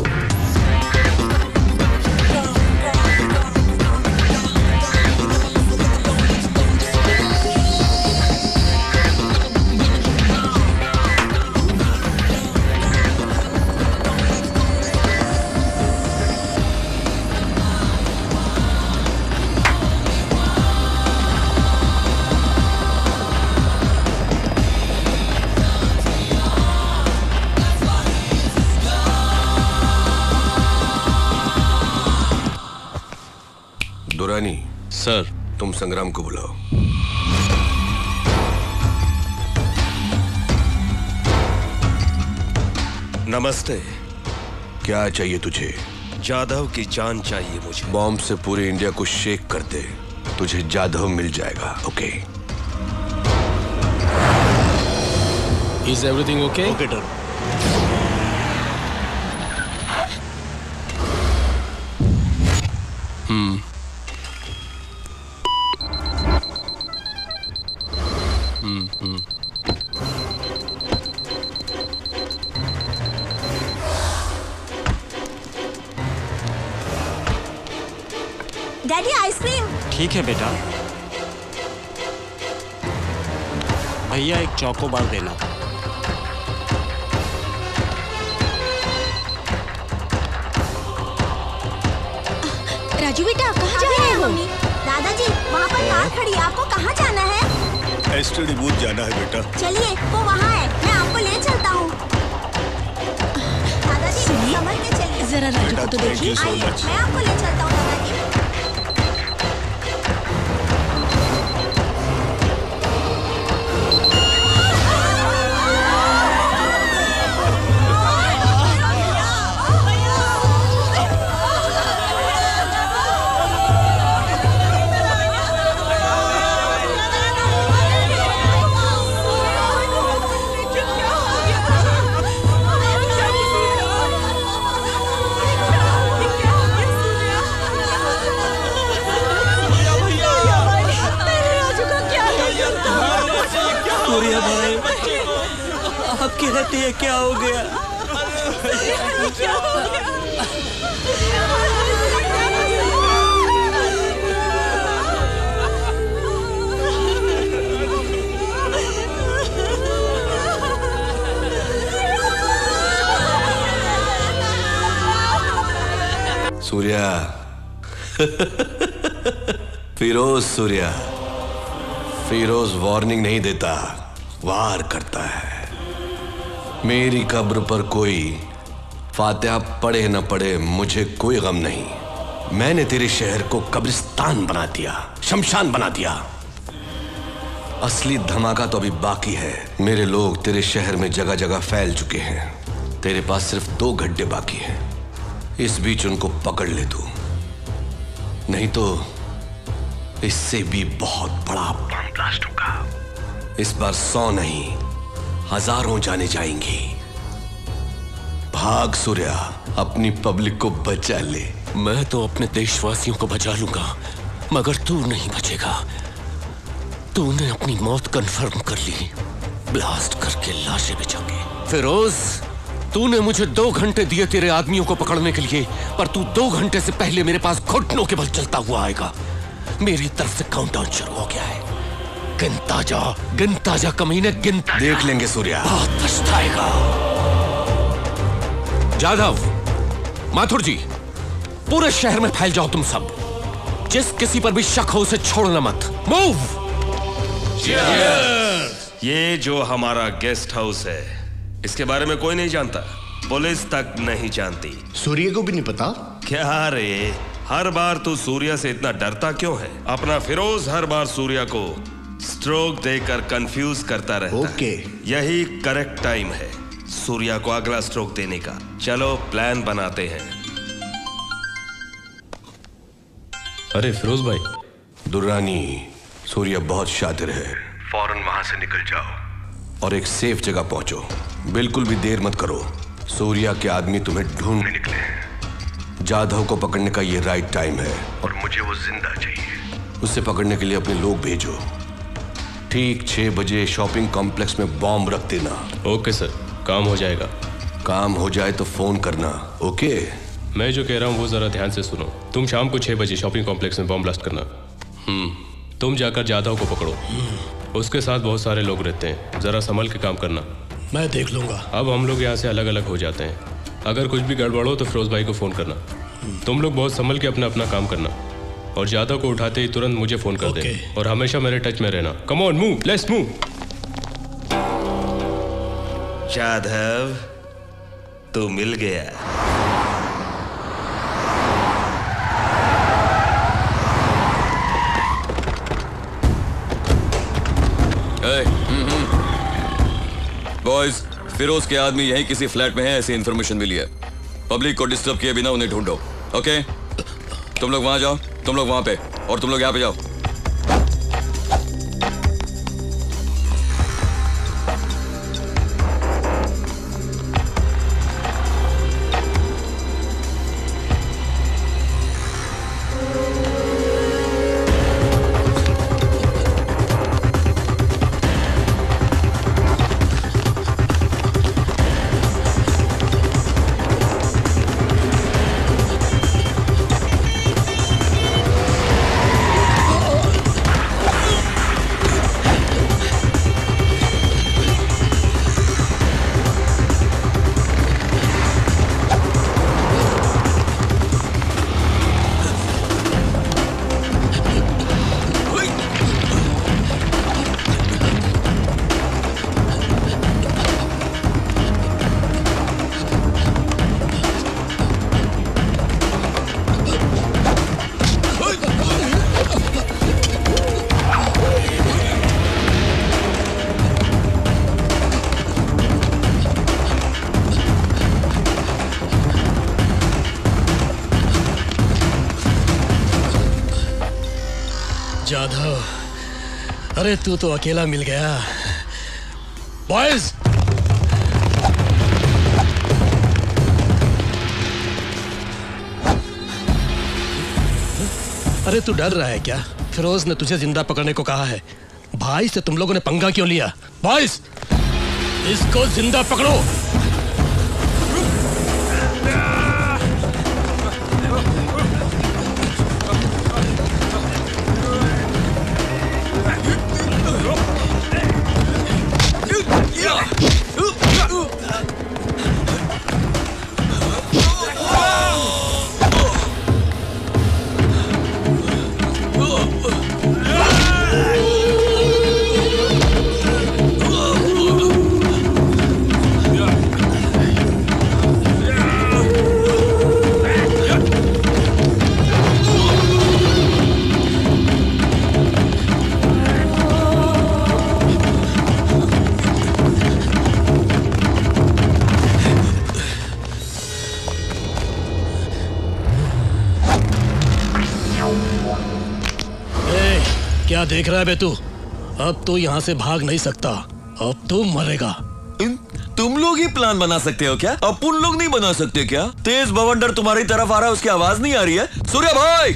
सर। तुम संग्राम को बुलाओ। नमस्ते। क्या चाहिए तुझे? जाधव की जान चाहिए मुझे। बॉम्ब से पूरे इंडिया को शेक कर दे। तुझे जाधव मिल जाएगा okay? Is everything okay okay डर ठीक है बेटा। भैया एक चौको बार देना। राजू बेटा कहाँ जा रहे हो? मम्मी? दादाजी वहाँ पर कार खड़ी है। आपको कहाँ जाना है? एसटीडी बूथ जाना है बेटा। चलिए वो वहाँ है। मैं आपको ले चलता हूँ। दादाजी संभल के चलिए। जरा राजू को तो देखिए। आइए, मैं आपको ले चलता हूँ। आपके रहते ये क्या हो गया? सूर्या। फिरोज सूर्या, फिरोज वार्निंग नहीं देता, वार करता है। मेरी कब्र पर कोई फातिहा पढ़े न पढ़े, मुझे कोई गम नहीं। मैंने तेरे शहर को कब्रिस्तान बना दिया, शमशान बना दिया। असली धमाका तो अभी बाकी है। मेरे लोग तेरे शहर में जगह जगह फैल चुके हैं। तेरे पास सिर्फ़ दो गड्ढे बाकी हैं। इस बीच उनको पकड़ ले तू। नहीं तो इससे भी बहुत बड़ा बम ब्लास्ट होगा। इस बार सौ नहीं हज़ारों जाने जाएँगी। भाग, सूर्या। अपनी पब्लिक को बचा ले। मैं तो अपने देशवासियों को बचा लूँगा, मगर तू नहीं बचेगा। तूने अपनी मौत कंफर्म कर ली। ब्लास्ट करके लाशें बिछोगे फिरोज, तूने मुझे दो घंटे दिए तेरे आदमियों को पकड़ने के लिए, पर तू दो घंटे से पहले मेरे पास घुटनों के बल चलता हुआ आएगा। मेरी तरफ़ से काउंटडाउन शुरू हो गया है। गिनता जा गिनता जा कमीने गिन देख लेंगे सूर्या। बहुत पछताएगा। जाधव माथुर जी पूरे शहर में फैल जाओ तुम सब। जिस किसी पर भी शक हो उसे छोड़ना मत। मूव ये जो हमारा गेस्ट हाउस है इसके बारे में कोई नहीं जानता। पुलिस तक नहीं जानती। सूर्य को भी नहीं पता? क्या रे? हर बार तू सूर्या से इतना डरता क्यों है? अपना फिरोज हर बार सूर्या को स्ट्रोक देकर कंफ्यूज करता रहता ओके। है यही करेक्ट टाइम है सूर्या को अगला स्ट्रोक देने का। चलो प्लान बनाते हैं। अरे फिरोज भाई। दुर्रानी सूर्य बहुत शातिर है। फ़ौरन वहाँ से निकल जाओ। और एक सेफ़ जगह पहुंचो। बिल्कुल भी देर मत करो। सूर्या के आदमी तुम्हें ढूँढने निकले हैं। जाधव को पकड़ने का ये राइट टाइम है। और मुझे वो ज़िंदा चाहिए। उसे पकड़ने के लिए अपने लोग भेजो। ठीक छह बजे शॉपिंग कॉम्प्लेक्स में बॉम्ब रख देना। ओके सर काम हो जाएगा। काम हो जाए तो फ़ोन करना ओके? मैं जो कह रहा हूँ वो जरा ध्यान से सुनो। तुम शाम को छह बजे शॉपिंग कॉम्प्लेक्स में बॉम्ब ब्लास्ट करना। हम्म तुम जाकर जाधव को पकड़ो। उसके साथ बहुत सारे लोग रहते हैं जरा संभल के काम करना। मैं देख लूँगा। अब हम लोग यहाँ से अलग अलग हो जाते हैं। अगर कुछ भी गड़बड़ हो तो फिरोज भाई को फ़ोन करना। तुम लोग बहुत संभल के अपना अपना काम करना। और जाधव को उठाते ही तुरंत मुझे फ़ोन कर okay. दे और हमेशा मेरे टच में रहना। Come on move let's move Jadhav तू मिल गया। बॉयज़ फिरोज के आदमी यही किसी फ्लैट में है ऐसी इन्फॉर्मेशन मिली है। पब्लिक को डिस्टर्ब किए बिना उन्हें ढूंढो ओके तुम लोग वहाँ जाओ तुम लोग वहाँ पे और तुम लोग यहाँ पे जाओ। अरे तू तो अकेला मिल गया। बॉयज़ अरे तू डर रहा है क्या? फिरोज ने तुझे ज़िंदा पकड़ने को कहा है। भाई से तुम लोगों ने पंगा क्यों लिया? बॉयज़ इसको ज़िंदा पकड़ो। देख रहा है बे तू अब तो यहाँ से भाग नहीं सकता। अब तो मरेगा। इन, तुम लोग ही प्लान बना सकते हो क्या? अपन लोग नहीं बना सकते क्या? तेज भवंडर तुम्हारी तरफ़ आ रहा है, उसकी आवाज़ नहीं आ रही है। सूर्य भाई!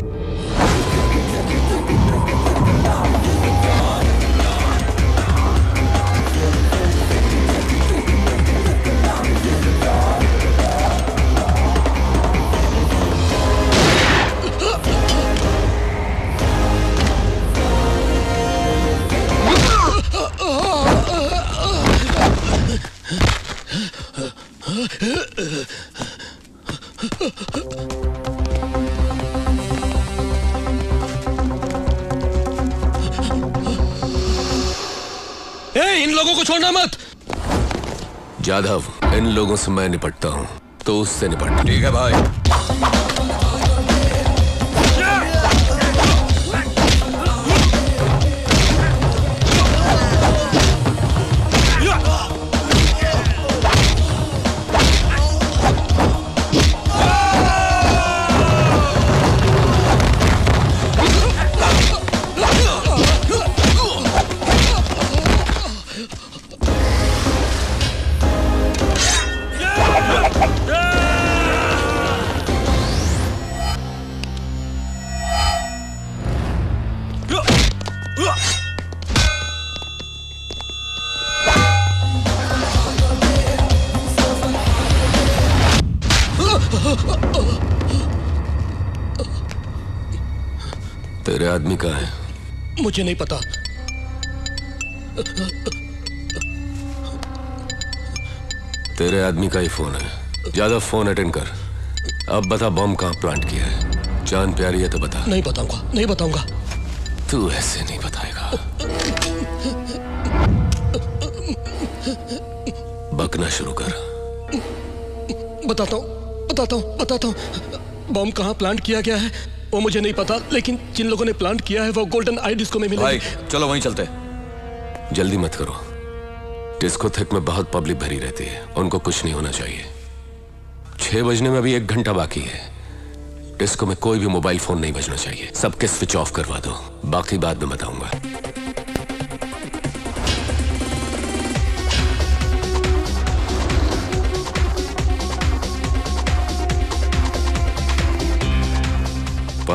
जाधव इन लोगों से मैं निपटता हूँ तो उससे निपट। ठीक है भाई मुझे नहीं पता। तेरे आदमी का ही फ़ोन है। ज़्यादा फ़ोन अटेंड कर। अब बता बॉम्ब कहाँ प्लांट किया है। जान प्यारी है तो बता। नहीं बताऊँगा नहीं बताऊँगा। तू ऐसे नहीं बताएगा। बकना शुरू कर। बताता हूँ बताता हूँ बताता हूँ। बॉम्ब कहाँ प्लांट किया गया है? वो मुझे नहीं पता लेकिन जिन लोगों ने प्लांट किया है वो गोल्डन आई डिस्को में मिलेगी। चलो वहीं चलते जल्दी मत करो। डिस्को थक में बहुत पब्लिक भरी रहती है। उनको कुछ नहीं होना चाहिए। छह बजने में अभी एक घंटा बाकी है। डिस्को में कोई भी मोबाइल फ़ोन नहीं बजना चाहिए। सबके स्विच ऑफ़ करवा दो। बाकी बाद में बताऊँगा।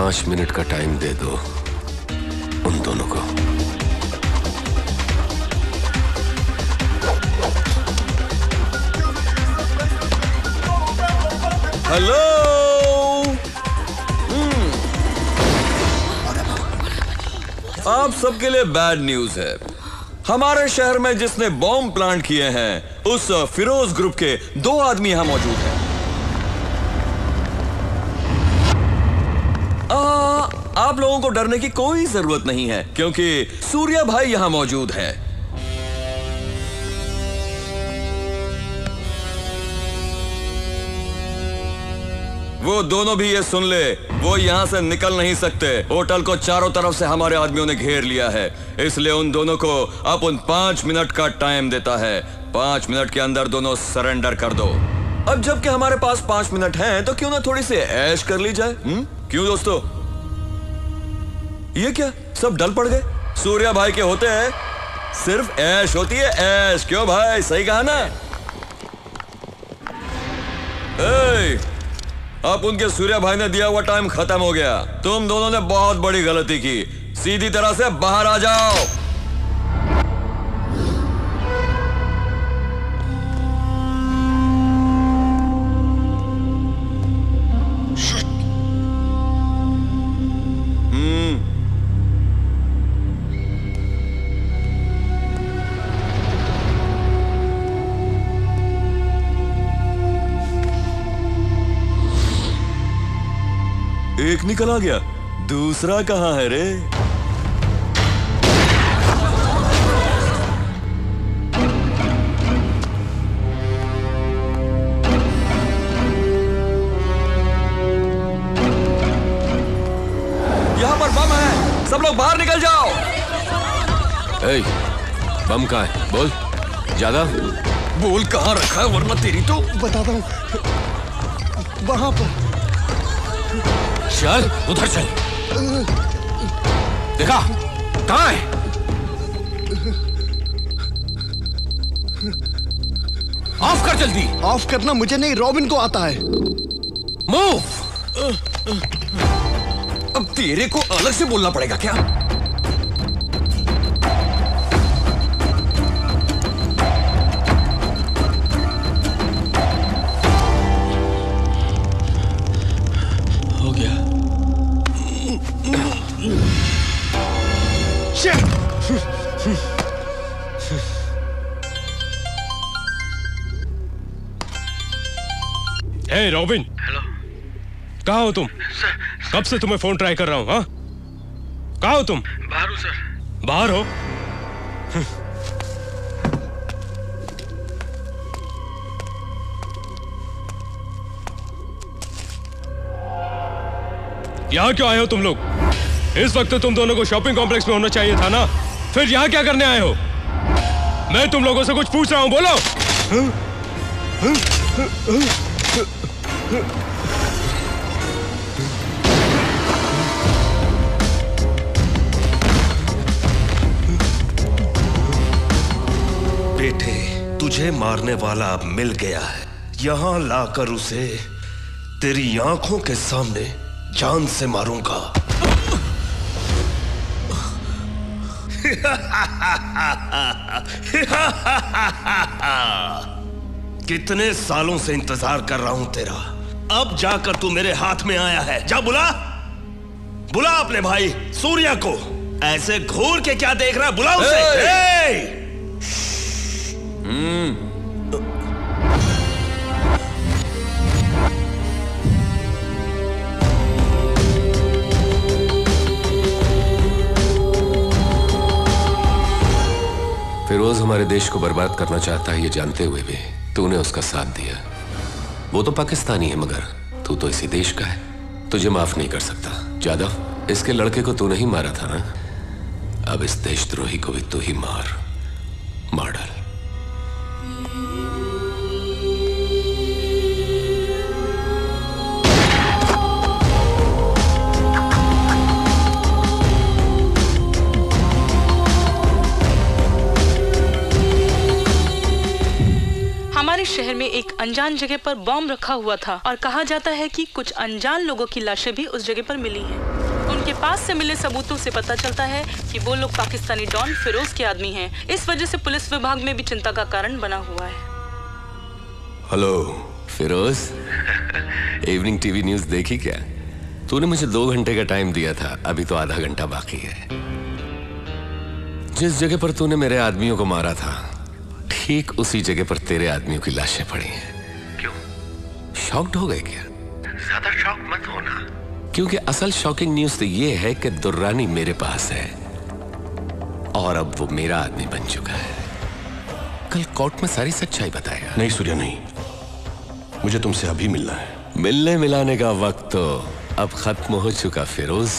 पाँच मिनट का टाइम दे दो उन दोनों को। हेलो। हम्म। आप सबके लिए बैड न्यूज़ है। हमारे शहर में जिसने बॉम्ब प्लांट किए हैं, उस फिरोज ग्रुप के दो आदमी यहाँ मौजूद हैं। आप लोगों को डरने की कोई ज़रूरत नहीं है, क्योंकि सूर्या भाई यहाँ मौजूद है। वो दोनों भी ये सुन ले, वो यहाँ से निकल नहीं सकते। होटल को चारों तरफ़ से हमारे आदमियों ने घेर लिया है, इसलिए उन दोनों को अब उन पाँच मिनट का टाइम देता है। पाँच मिनट के अंदर दोनों सरेंडर कर दो। अब जबकि हमारे पास पाँच मिनट हैं तो क्यों ना थोड़ी सी ऐश कर ली जाए? हुँ? क्यों दोस्तों? ये क्या? सब डल पड़ गए? सूर्या भाई के होते हैं सिर्फ़ ऐश होती है, ऐश। क्यों भाई? सही कहा ना? अब उनके सूर्या भाई ने दिया हुआ टाइम खत्म हो गया। तुम दोनों ने बहुत बड़ी गलती की। सीधी तरह से बाहर आ जाओ। एक निकल आ गया। दूसरा कहाँ है रे? यहाँ पर बम है। सब लोग बाहर निकल जाओ। ए, बम कहाँ है? बोल। ज़्यादा? बोल कहाँ रखा है वरना तेरी तो बताता हूँ। वहाँ पर। चल उधर चल। देखा? कहा है? ऑफ़ कर जल्दी। ऑफ़ करना मुझे नहीं रॉबिन को आता है। मूव। अब तेरे को अलग से बोलना पड़ेगा क्या? हे रॉबिन हेलो कहाँ हो तुम? सर कब से तुम्हें फ़ोन ट्राई कर रहा हूँ हाँ? कहाँ हो तुम? बाहर हूँ सर बाहर हो? यहाँ क्यों आए हो तुम लोग? इस वक्त तो तुम दोनों को शॉपिंग कॉम्प्लेक्स में होना चाहिए था ना? फिर यहाँ क्या करने आए हो? मैं तुम लोगों से कुछ पूछ रहा हूँ बोलो। बेटे, तुझे मारने वाला अब मिल गया है। यहाँ लाकर उसे तेरी आँखों के सामने जान से मारूँगा। कितने सालों से इंतज़ार कर रहा हूँ तेरा। अब जाकर तू मेरे हाथ में आया है। जा बुला। बुला अपने भाई सूर्या को। ऐसे घूर के क्या देख रहा है? बुला उसे। ए! ए! फिरोज हमारे देश को बर्बाद करना चाहता है ये जानते हुए भी। तूने उसका साथ दिया। वो तो पाकिस्तानी है, मगर तू तो इसी देश का है। तुझे माफ़ नहीं कर सकता। जादव, इसके लड़के को तू नहीं मारा था ना? अब इस देशद्रोही को भी तू ही मार। मार डाल। शहर में एक अनजान जगह पर बॉम्ब रखा हुआ था और कहा जाता है कि कुछ अनजान लोगों की लाशें भी उस जगह पर मिली हैं। उनके पास से मिले सबूतों से पता चलता है कि वो लोग पाकिस्तानी डॉन फिरोज के आदमी हैं। इस वजह से पुलिस विभाग में भी चिंता का कारण बना हुआ है। Hello. Firoz? Evening TV news देखी क्या? तूने मुझे दो घंटे का टाइम दिया था, अभी तो आधा घंटा बाकी है। जिस जगह पर तूने मेरे आदमियों को मारा था ठीक उसी जगह पर तेरे आदमियों की लाशें पड़ी हैं। क्यों? शॉक्ड हो गए क्या? ज़्यादा शॉक मत होना। क्योंकि असल शॉकिंग न्यूज़ तो ये है कि दुर्रानी मेरे पास है और अब वो मेरा आदमी बन चुका है। कल कोर्ट में सारी सच्चाई बताएगा नहीं सूर्या नहीं। मुझे तुमसे अभी मिलना है। मिलने मिलाने का वक्त तो अब खत्म हो चुका फिरोज।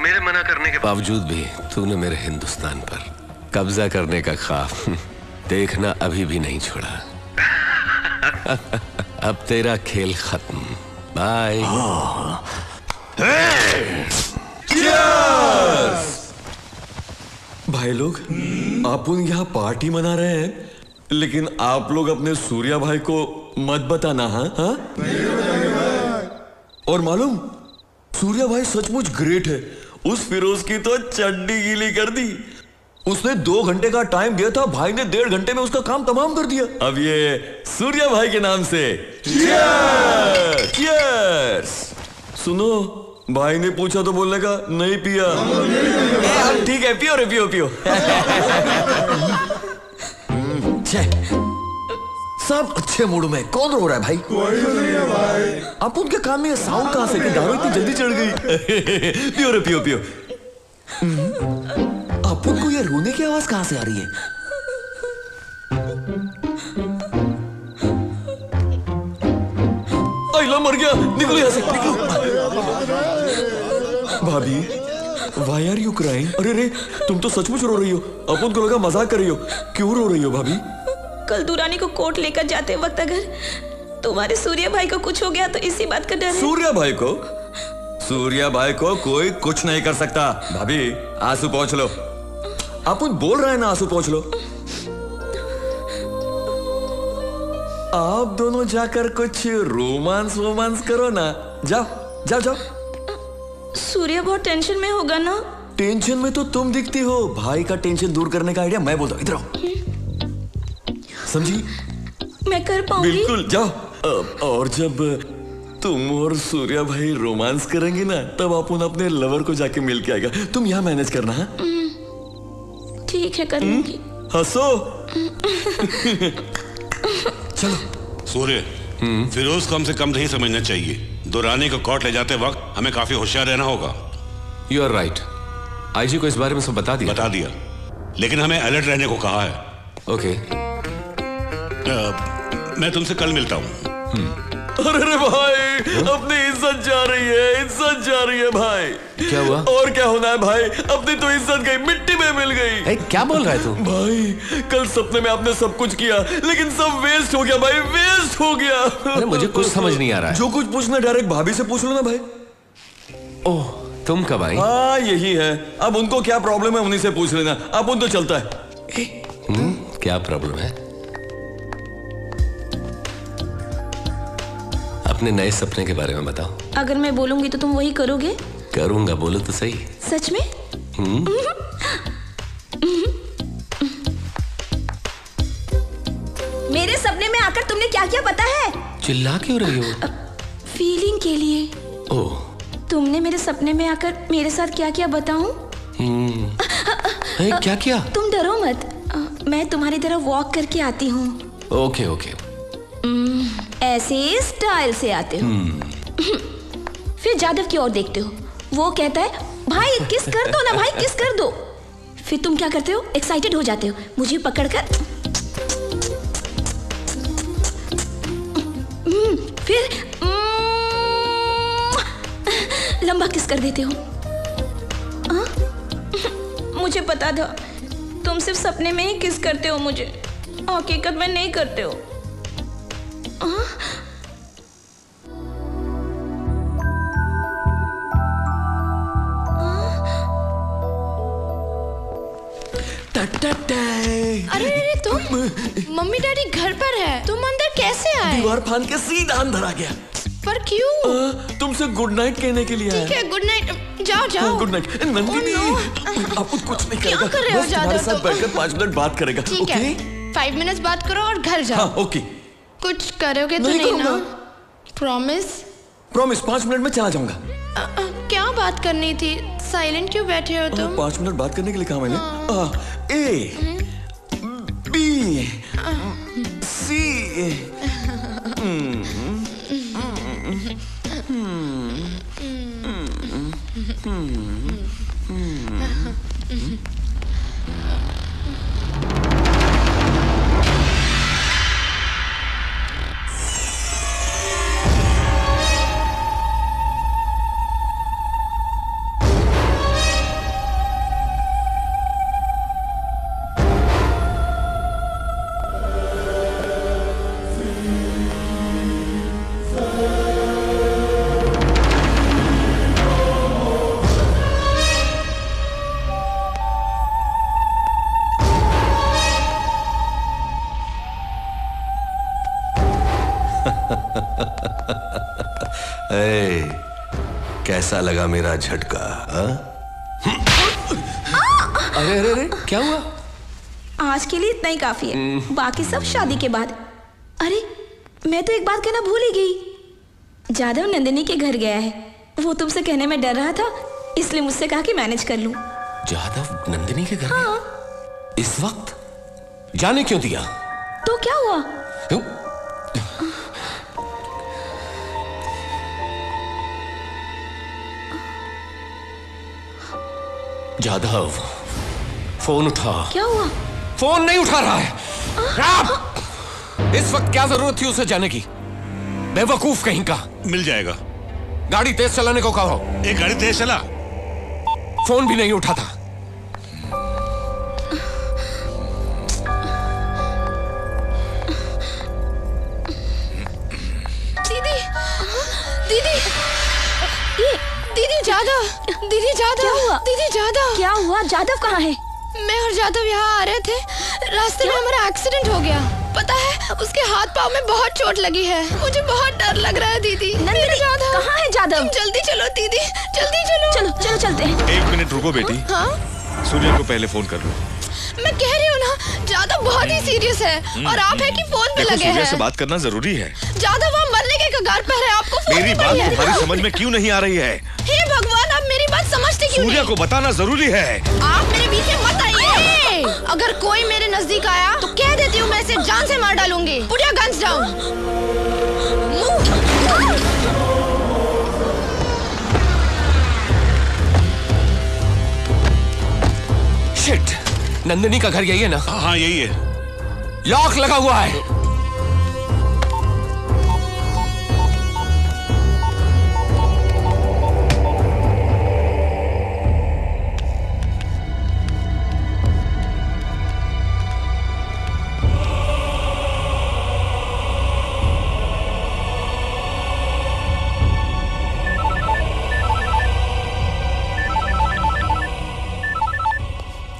मेरे मना करने के बावजूद भी तूने मेरे हिंदुस्तान पर कब्जा करने का ख्वाब। देखना अभी भी नहीं छोड़ा। अब तेरा खेल खत्म। बाय भाई लोग आप उन यहाँ पार्टी मना रहे हैं लेकिन आप लोग अपने सूर्या भाई को मत बताना हाँ? हाँ? और मालूम सूर्या भाई सचमुच ग्रेट है। उस फिरोज की तो चड्डी गीली कर दी। उसने दो घंटे का टाइम दिया था, भाई ने डेढ़ घंटे में उसका काम तमाम कर दिया। अब ये सूर्या भाई के नाम से। Cheers! सुनो, भाई ने पूछा तो बोलने का, नहीं पिया। ठीक है, पियो रे, पियो पियो। सब अच्छे मूड में, कौन रो रहा है भाई? कोई नहीं है भाई आप उनके काम में साउंड कहाँ से दारू इतनी जल्दी चढ़ गई। पियो रे, पियो पियो। आप उनको ये रोने की आवाज़ कहाँ से आ रही है? अइला मर गया। निकलो यहाँ से। निकलो। भाभी वाई आर यू क्राइंग अरे रे तुम तो सचमुच रो रही हो। अपन को लगा मज़ाक कर रही हो। क्यों रो रही हो भाभी? कल दुरानी को कोर्ट लेकर जाते वक्त अगर तुम्हारे सूर्य भाई को कुछ हो गया तो इसी बात का डर सूर्या भाई को? सूर्या भाई को कोई कुछ नहीं कर सकता। भाभी आँसू पहुँच लो। अपन बोल रहे हैं ना आँसू पहुँच लो। आप दोनों जाकर कुछ रोमांस वोमांस करो ना। जाओ जाओ जाओ। सूर्य बहुत टेंशन में होगा ना? टेंशन में तो तुम दिखती हो। भाई का टेंशन दूर करने का आइडिया मैं बोलता हूँ। इधर आओ। समझी? मैं कर पाऊँगी। बिल्कुल जाओ। और जब तुम और सूर्या भाई रोमांस करेंगे ना तब अपन अपने लवर को जाके मिल के आएगा। तुम यहाँ मैनेज करना है? हम्म, ठीक है कर लूँगी हंसो। सूर्य फिरोज को हमसे कम नहीं समझना चाहिए। दुरानी को कोर्ट ले जाते वक्त हमें काफ़ी होशियार रहना होगा। यू आर राइट आईजी को इस बारे में सब बता दिया। बता दिया। लेकिन हमें अलर्ट रहने को कहा है। Okay okay. मैं तुमसे कल मिलता हूँ। अरे रे भाई अपनी इज़्ज़त जा रही है इज़्ज़त जा रही है भाई। क्या हुआ? और क्या होना है भाई अपनी तो इज़्ज़त गई मिट्टी में मिल गई। ए, क्या बोल रहा है तू? भाई कल सपने में आपने सब कुछ किया लेकिन सब वेस्ट हो गया भाई वेस्ट हो गया। अरे मुझे कुछ समझ नहीं आ रहा है। जो कुछ पूछना डायरेक्ट भाभी से पूछ लो ना भाई। ओह तुम कब आई? हाँ यही है। अब उनको क्या प्रॉब्लम है उन्हीं से पूछ लेना। अब उन तो चलता है। हम्म, क्या प्रॉब्लम है? अपने नए सपने के बारे में बताओ। अगर मैं बोलूँगी तो तुम वही करोगे? करूँगा बोलो तो सही। सच में? हम्म। मेरे सपने में आकर तुमने क्या क्या पता है? चिल्ला क्यों रही हो? फीलिंग के लिए। ओह तुमने मेरे सपने में आकर मेरे साथ क्या क्या बताऊँ? हम्म। क्या क्या तुम डरो मत। मैं तुम्हारी तरह वॉक करके आती हूँ। Okay okay. हम्म, ऐसे स्टाइल से आते हो। हम्म। फिर जादव की ओर देखते हो। वो कहता है भाई किस कर दो ना भाई किस कर दो? फिर तुम क्या करते हो? एक्साइटेड हो जाते हो। मुझे पकड़कर। हम्म, फिर हम्म, लंबा किस कर देते हो? हाँ? मुझे पता था। तुम सिर्फ़ सपने में ही किस करते हो मुझे? हकीकत में नहीं करते हाँ? अरे अरे तुम मम्मी डैडी घर पर है। तुम अंदर कैसे आए? दीवार फान के सीधा अंदर आ गया। पर क्यों? तुमसे गुड नाइट कहने के लिए आया। ठीक है गुड नाइट जाओ जाओ। गुड नाइट नंदिनी आप कुछ नहीं क्या करेगा। कर रहे हो जादव तुम? बैठकर पाँच मिनट बात करेगा ठीक है। फाइव मिनट्स बात करो और घर जाओ। हाँ ओके। कुछ करोगे तो नहीं नहीं ना? प्रॉमिस प्रॉमिस पाँच मिनट में चला जाऊँगा। क्या बात करनी थी? साइलेंट क्यों बैठे हो तुम? पाँच मिनट बात करने के लिए कहा मैंने। आ, ए बी सी ए, लगा मेरा झटका हाँ? अरे अरे अरे क्या हुआ? आज के लिए इतना ही काफ़ी है। बाकी सब शादी के बाद। अरे मैं तो एक बात कहना भूल ही गई। जादव नंदिनी के घर गया है। वो तुमसे कहने में डर रहा था इसलिए मुझसे कहा कि मैनेज कर लूँ। जादव नंदिनी के घर में? इस वक्त? जाने क्यों दिया? तो क्या हुआ? जादव फ़ोन उठा। क्या हुआ? फ़ोन नहीं उठा रहा है। आप! इस वक्त क्या ज़रूरत थी उसे जाने की? बेवकूफ़ कहीं का। मिल जाएगा। गाड़ी तेज चलाने को कहो एक गाड़ी तेज चला। फ़ोन भी नहीं उठा था जादव जादव कहाँ है? मैं और जादव यहाँ आ रहे थे। रास्ते में हमारा एक्सीडेंट हो गया। पता है उसके हाथ पाँव में बहुत चोट लगी है। मुझे बहुत डर लग रहा है दीदी। मेरे जादव कहाँ है जादव तुम जल्दी चलो दीदी। जल्दी चलो। चलो चलो चलते हैं। एक मिनट रुको बेटी। हाँ? सूर्या को पहले फ़ोन कर लो। मैं कह रही हूँ ना जादव बहुत ही सीरियस है और आप है कि फ़ोन पे लगे से हैं। बात करना ज़रूरी है। जादव वहाँ मरने के कगार पर है आपको मेरी बात तुम्हारी समझ में क्यों नहीं आ रही है? हे भगवान आप मेरी बात समझते क्यों सूर्या को बताना ज़रूरी है। आप मेरे बीच में मत आइए। अगर कोई मेरे नज़दीक आया तो कह देती हूँ मैं इसे जान से मार डालूँगी। Put your guns down shit Nandini का घर यही है ना? हाँ यही है। लॉक लगा हुआ है।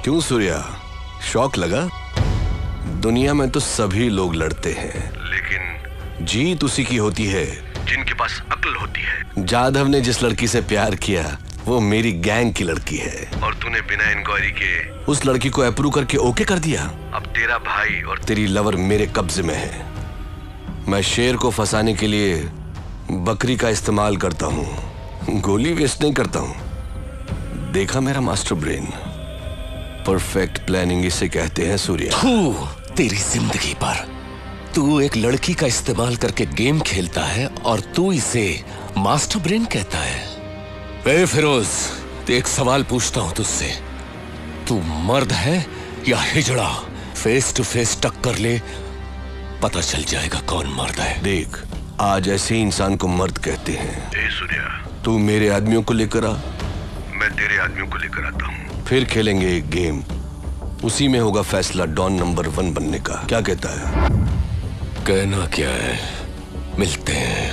क्यों सूर्या? शौक लगा? दुनिया में तो सभी लोग लड़ते हैं। लेकिन जीत उसी की होती है। जिनके पास अक्ल होती है। जाधव ने जिस लड़की से प्यार किया वो मेरी गैंग की लड़की है। और तूने बिना इंक्वायरी के उस लड़की को अप्रूव करके ओके कर दिया। अब तेरा भाई और तेरी लवर मेरे कब्जे में है। मैं शेर को फंसाने के लिए बकरी का इस्तेमाल करता हूँ। गोली वेस्ट नहीं करता हूँ। देखा मेरा मास्टर ब्रेन परफेक्ट प्लानिंग इसे कहते हैं सूर्या। तेरी ज़िंदगी पर। तू एक लड़की का इस्तेमाल करके गेम खेलता है और तू इसे मास्टर ब्रेन कहता है। ए फिरोज एक सवाल पूछता हूँ तुझसे। तू मर्द है या हिजड़ा? फेस टू फेस टक्कर ले पता चल जाएगा कौन मर्द है। देख आज ऐसे इंसान को मर्द कहते हैं। ए सूर्या। तू मेरे आदमियों को लेकर आ। मैं तेरे आदमियों को लेकर आता हूँ। फिर खेलेंगे एक गेम। उसी में होगा फैसला डॉन नंबर वन बनने का। क्या कहता है? कहना क्या है? मिलते हैं।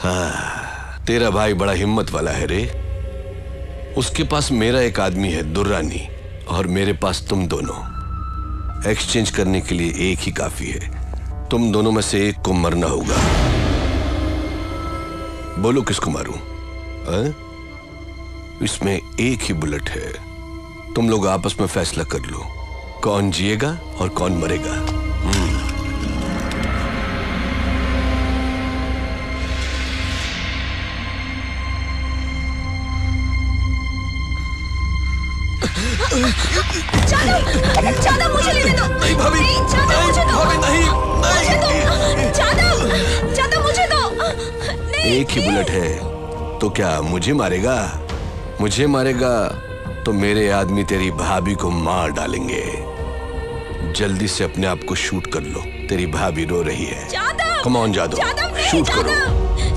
हाँ तेरा भाई बड़ा हिम्मत वाला है रे। उसके पास मेरा एक आदमी है दुर्रानी और मेरे पास तुम दोनों। एक्सचेंज करने के लिए एक ही काफ़ी है। तुम दोनों में से एक को मरना होगा। बोलो किसको मारूं? हाँ? इसमें एक ही बुलेट है। तुम लोग आपस में फैसला कर लो। कौन जिएगा और कौन मरेगा। हम्म। मुझे लेने दो। नहीं भाभी जादव मुझे दो। भाभी नहीं मुझे दो। मुझे दो। एक ही बुलेट है। तो क्या मुझे मारेगा? मुझे मारेगा तो मेरे आदमी तेरी भाभी को मार डालेंगे। जल्दी से अपने आप को शूट कर लो। तेरी भाभी रो रही है। Jadhav come on Jadhav Jadhav shoot करो।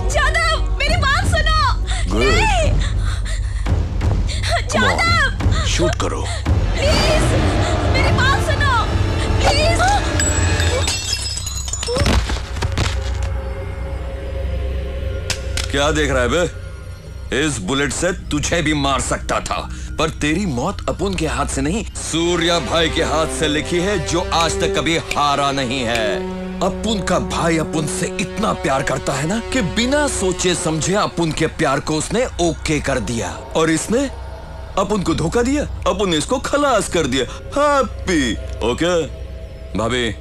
जादव मेरी बात सुनो! जादव शूट करो। प्लीज़! मेरी बात सुनो! प्लीज़! क्या देख रहा है बे? इस बुलेट से तुझे भी मार सकता था। पर तेरी मौत अपुन के हाथ से नहीं सूर्या भाई के हाथ से लिखी है जो आज तक कभी हारा नहीं है। अपुन का भाई अपुन से इतना प्यार करता है ना कि बिना सोचे समझे अपुन के प्यार को उसने ओके कर दिया। और इसने अपुन को धोखा दिया अपुन ने इसको खलास कर दिया। हैप्पी ओके भाभी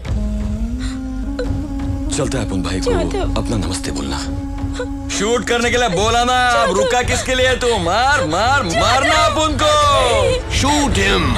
चलता है अपुन भाई को अपना नमस्ते बोलना। शूट करने के लिए बोला ना अब रुका किसके लिए? तू मार मार, मारना आप उनको। Shoot him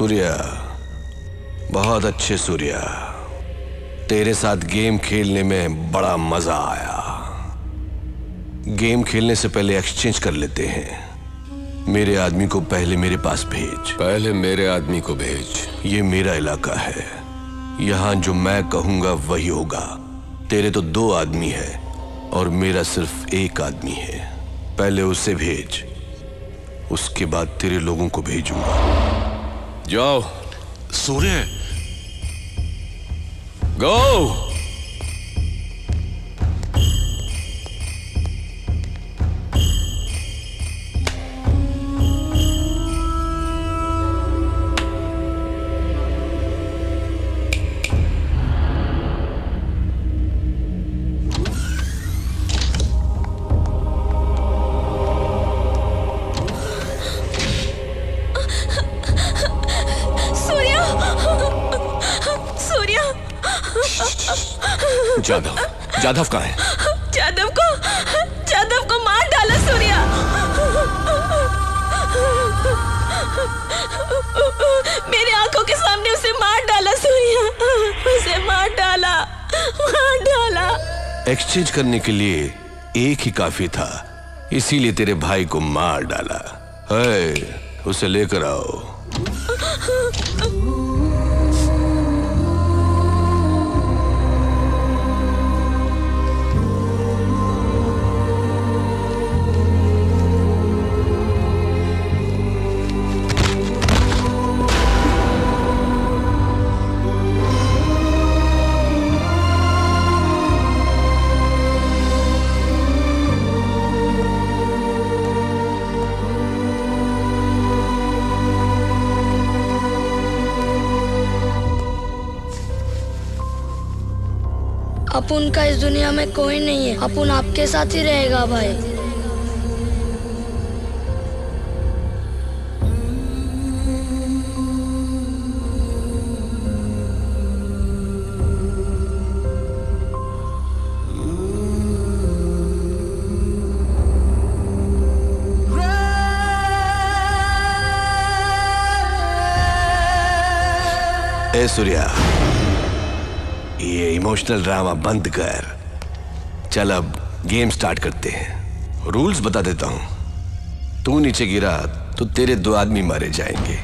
Surya. बहुत अच्छे सूर्या। तेरे साथ गेम खेलने में बड़ा मज़ा आया। गेम खेलने से पहले एक्सचेंज कर लेते हैं। मेरे आदमी को पहले मेरे पास भेज। पहले मेरे आदमी को भेज। ये मेरा इलाका है। यहाँ जो मैं कहूँगा वही होगा। तेरे तो दो आदमी है और मेरा सिर्फ़ एक आदमी है। पहले उसे भेज। उसके बाद तेरे लोगों को भेजूँगा। जाओ सूर्य गो जाधव जाधव कहाँ है? जादव को जादव को मार डाला सूर्या। मेरे आँखों के सामने उसे मार डाला सूर्या। उसे मार डाला मार डाला। एक्सचेंज करने के लिए एक ही काफ़ी था इसीलिए तेरे भाई को मार डाला। है उसे लेकर आओ। अपुन का इस दुनिया में कोई नहीं है। अपुन आपके साथ ही रहेगा भाई। ए, सूर्या। इमोशनल ड्रामा बंद कर। चल अब गेम स्टार्ट करते हैं। रूल्स बता देता हूँ। तू नीचे गिरा तो तेरे दो आदमी मारे जाएँगे।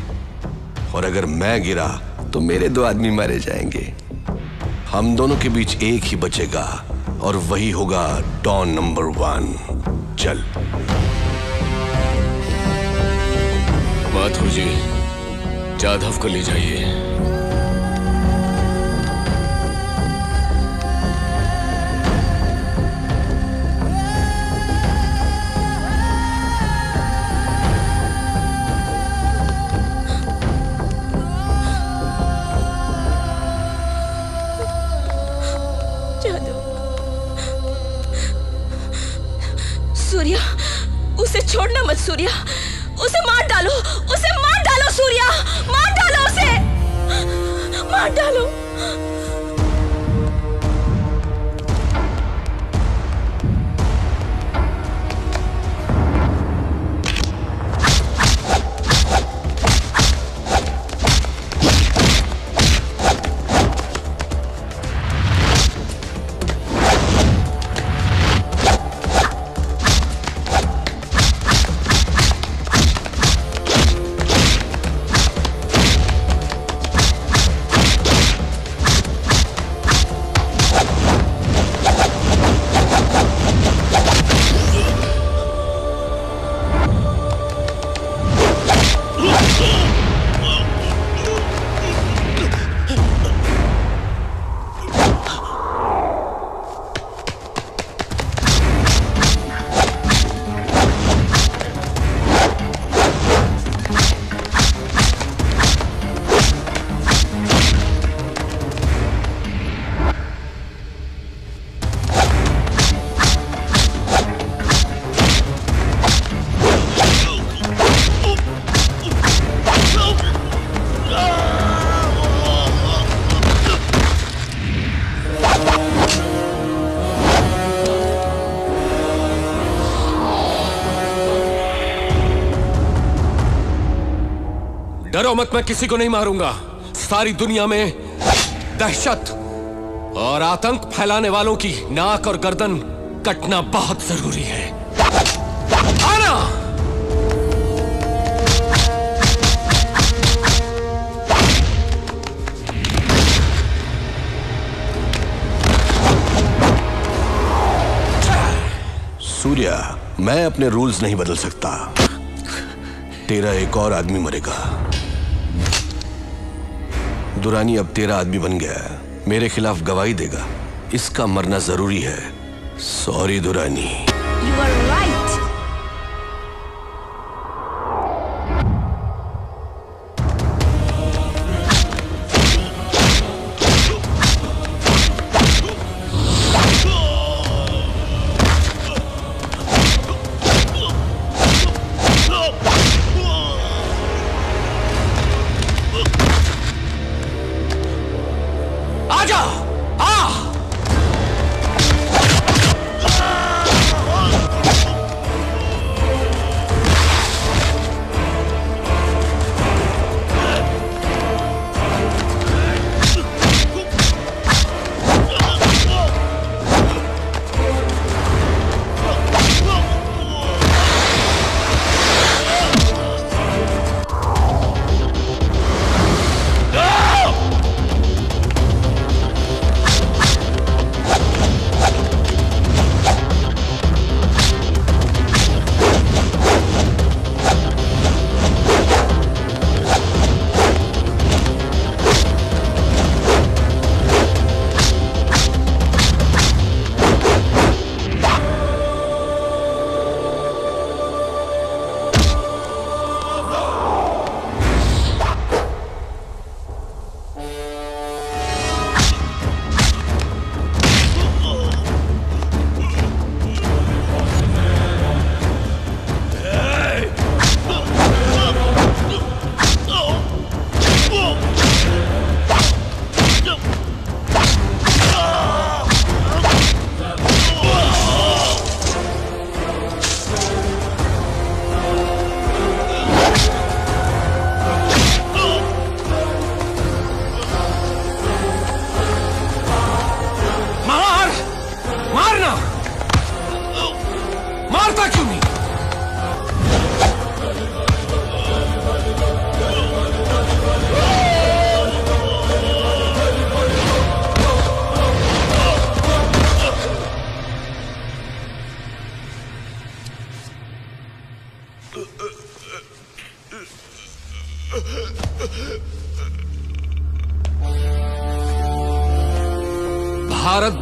और अगर मैं गिरा तो मेरे दो आदमी मारे जाएँगे। हम दोनों के बीच एक ही बचेगा, और वही होगा डॉन नंबर वन चल। माधु जी जाधव को ले जाइए। डरो मत, मैं किसी को नहीं मारूँगा। सारी दुनिया में दहशत और आतंक फैलाने वालों की नाक और गर्दन कटना बहुत ज़रूरी है। आना! सूर्या, मैं अपने रूल्स नहीं बदल सकता। तेरा एक और आदमी मरेगा। दुरानी अब तेरा आदमी बन गया है। मेरे खिलाफ गवाही देगा। इसका मरना ज़रूरी है। सॉरी दुरानी।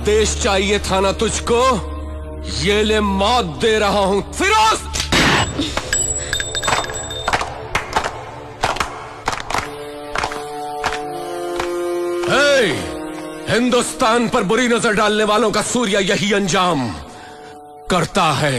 भारत देश चाहिए था ना तुझको? ये ले मौत दे रहा हूँ। फिरोज! हिंदुस्तान पर बुरी नज़र डालने वालों का सूर्य यही अंजाम करता है।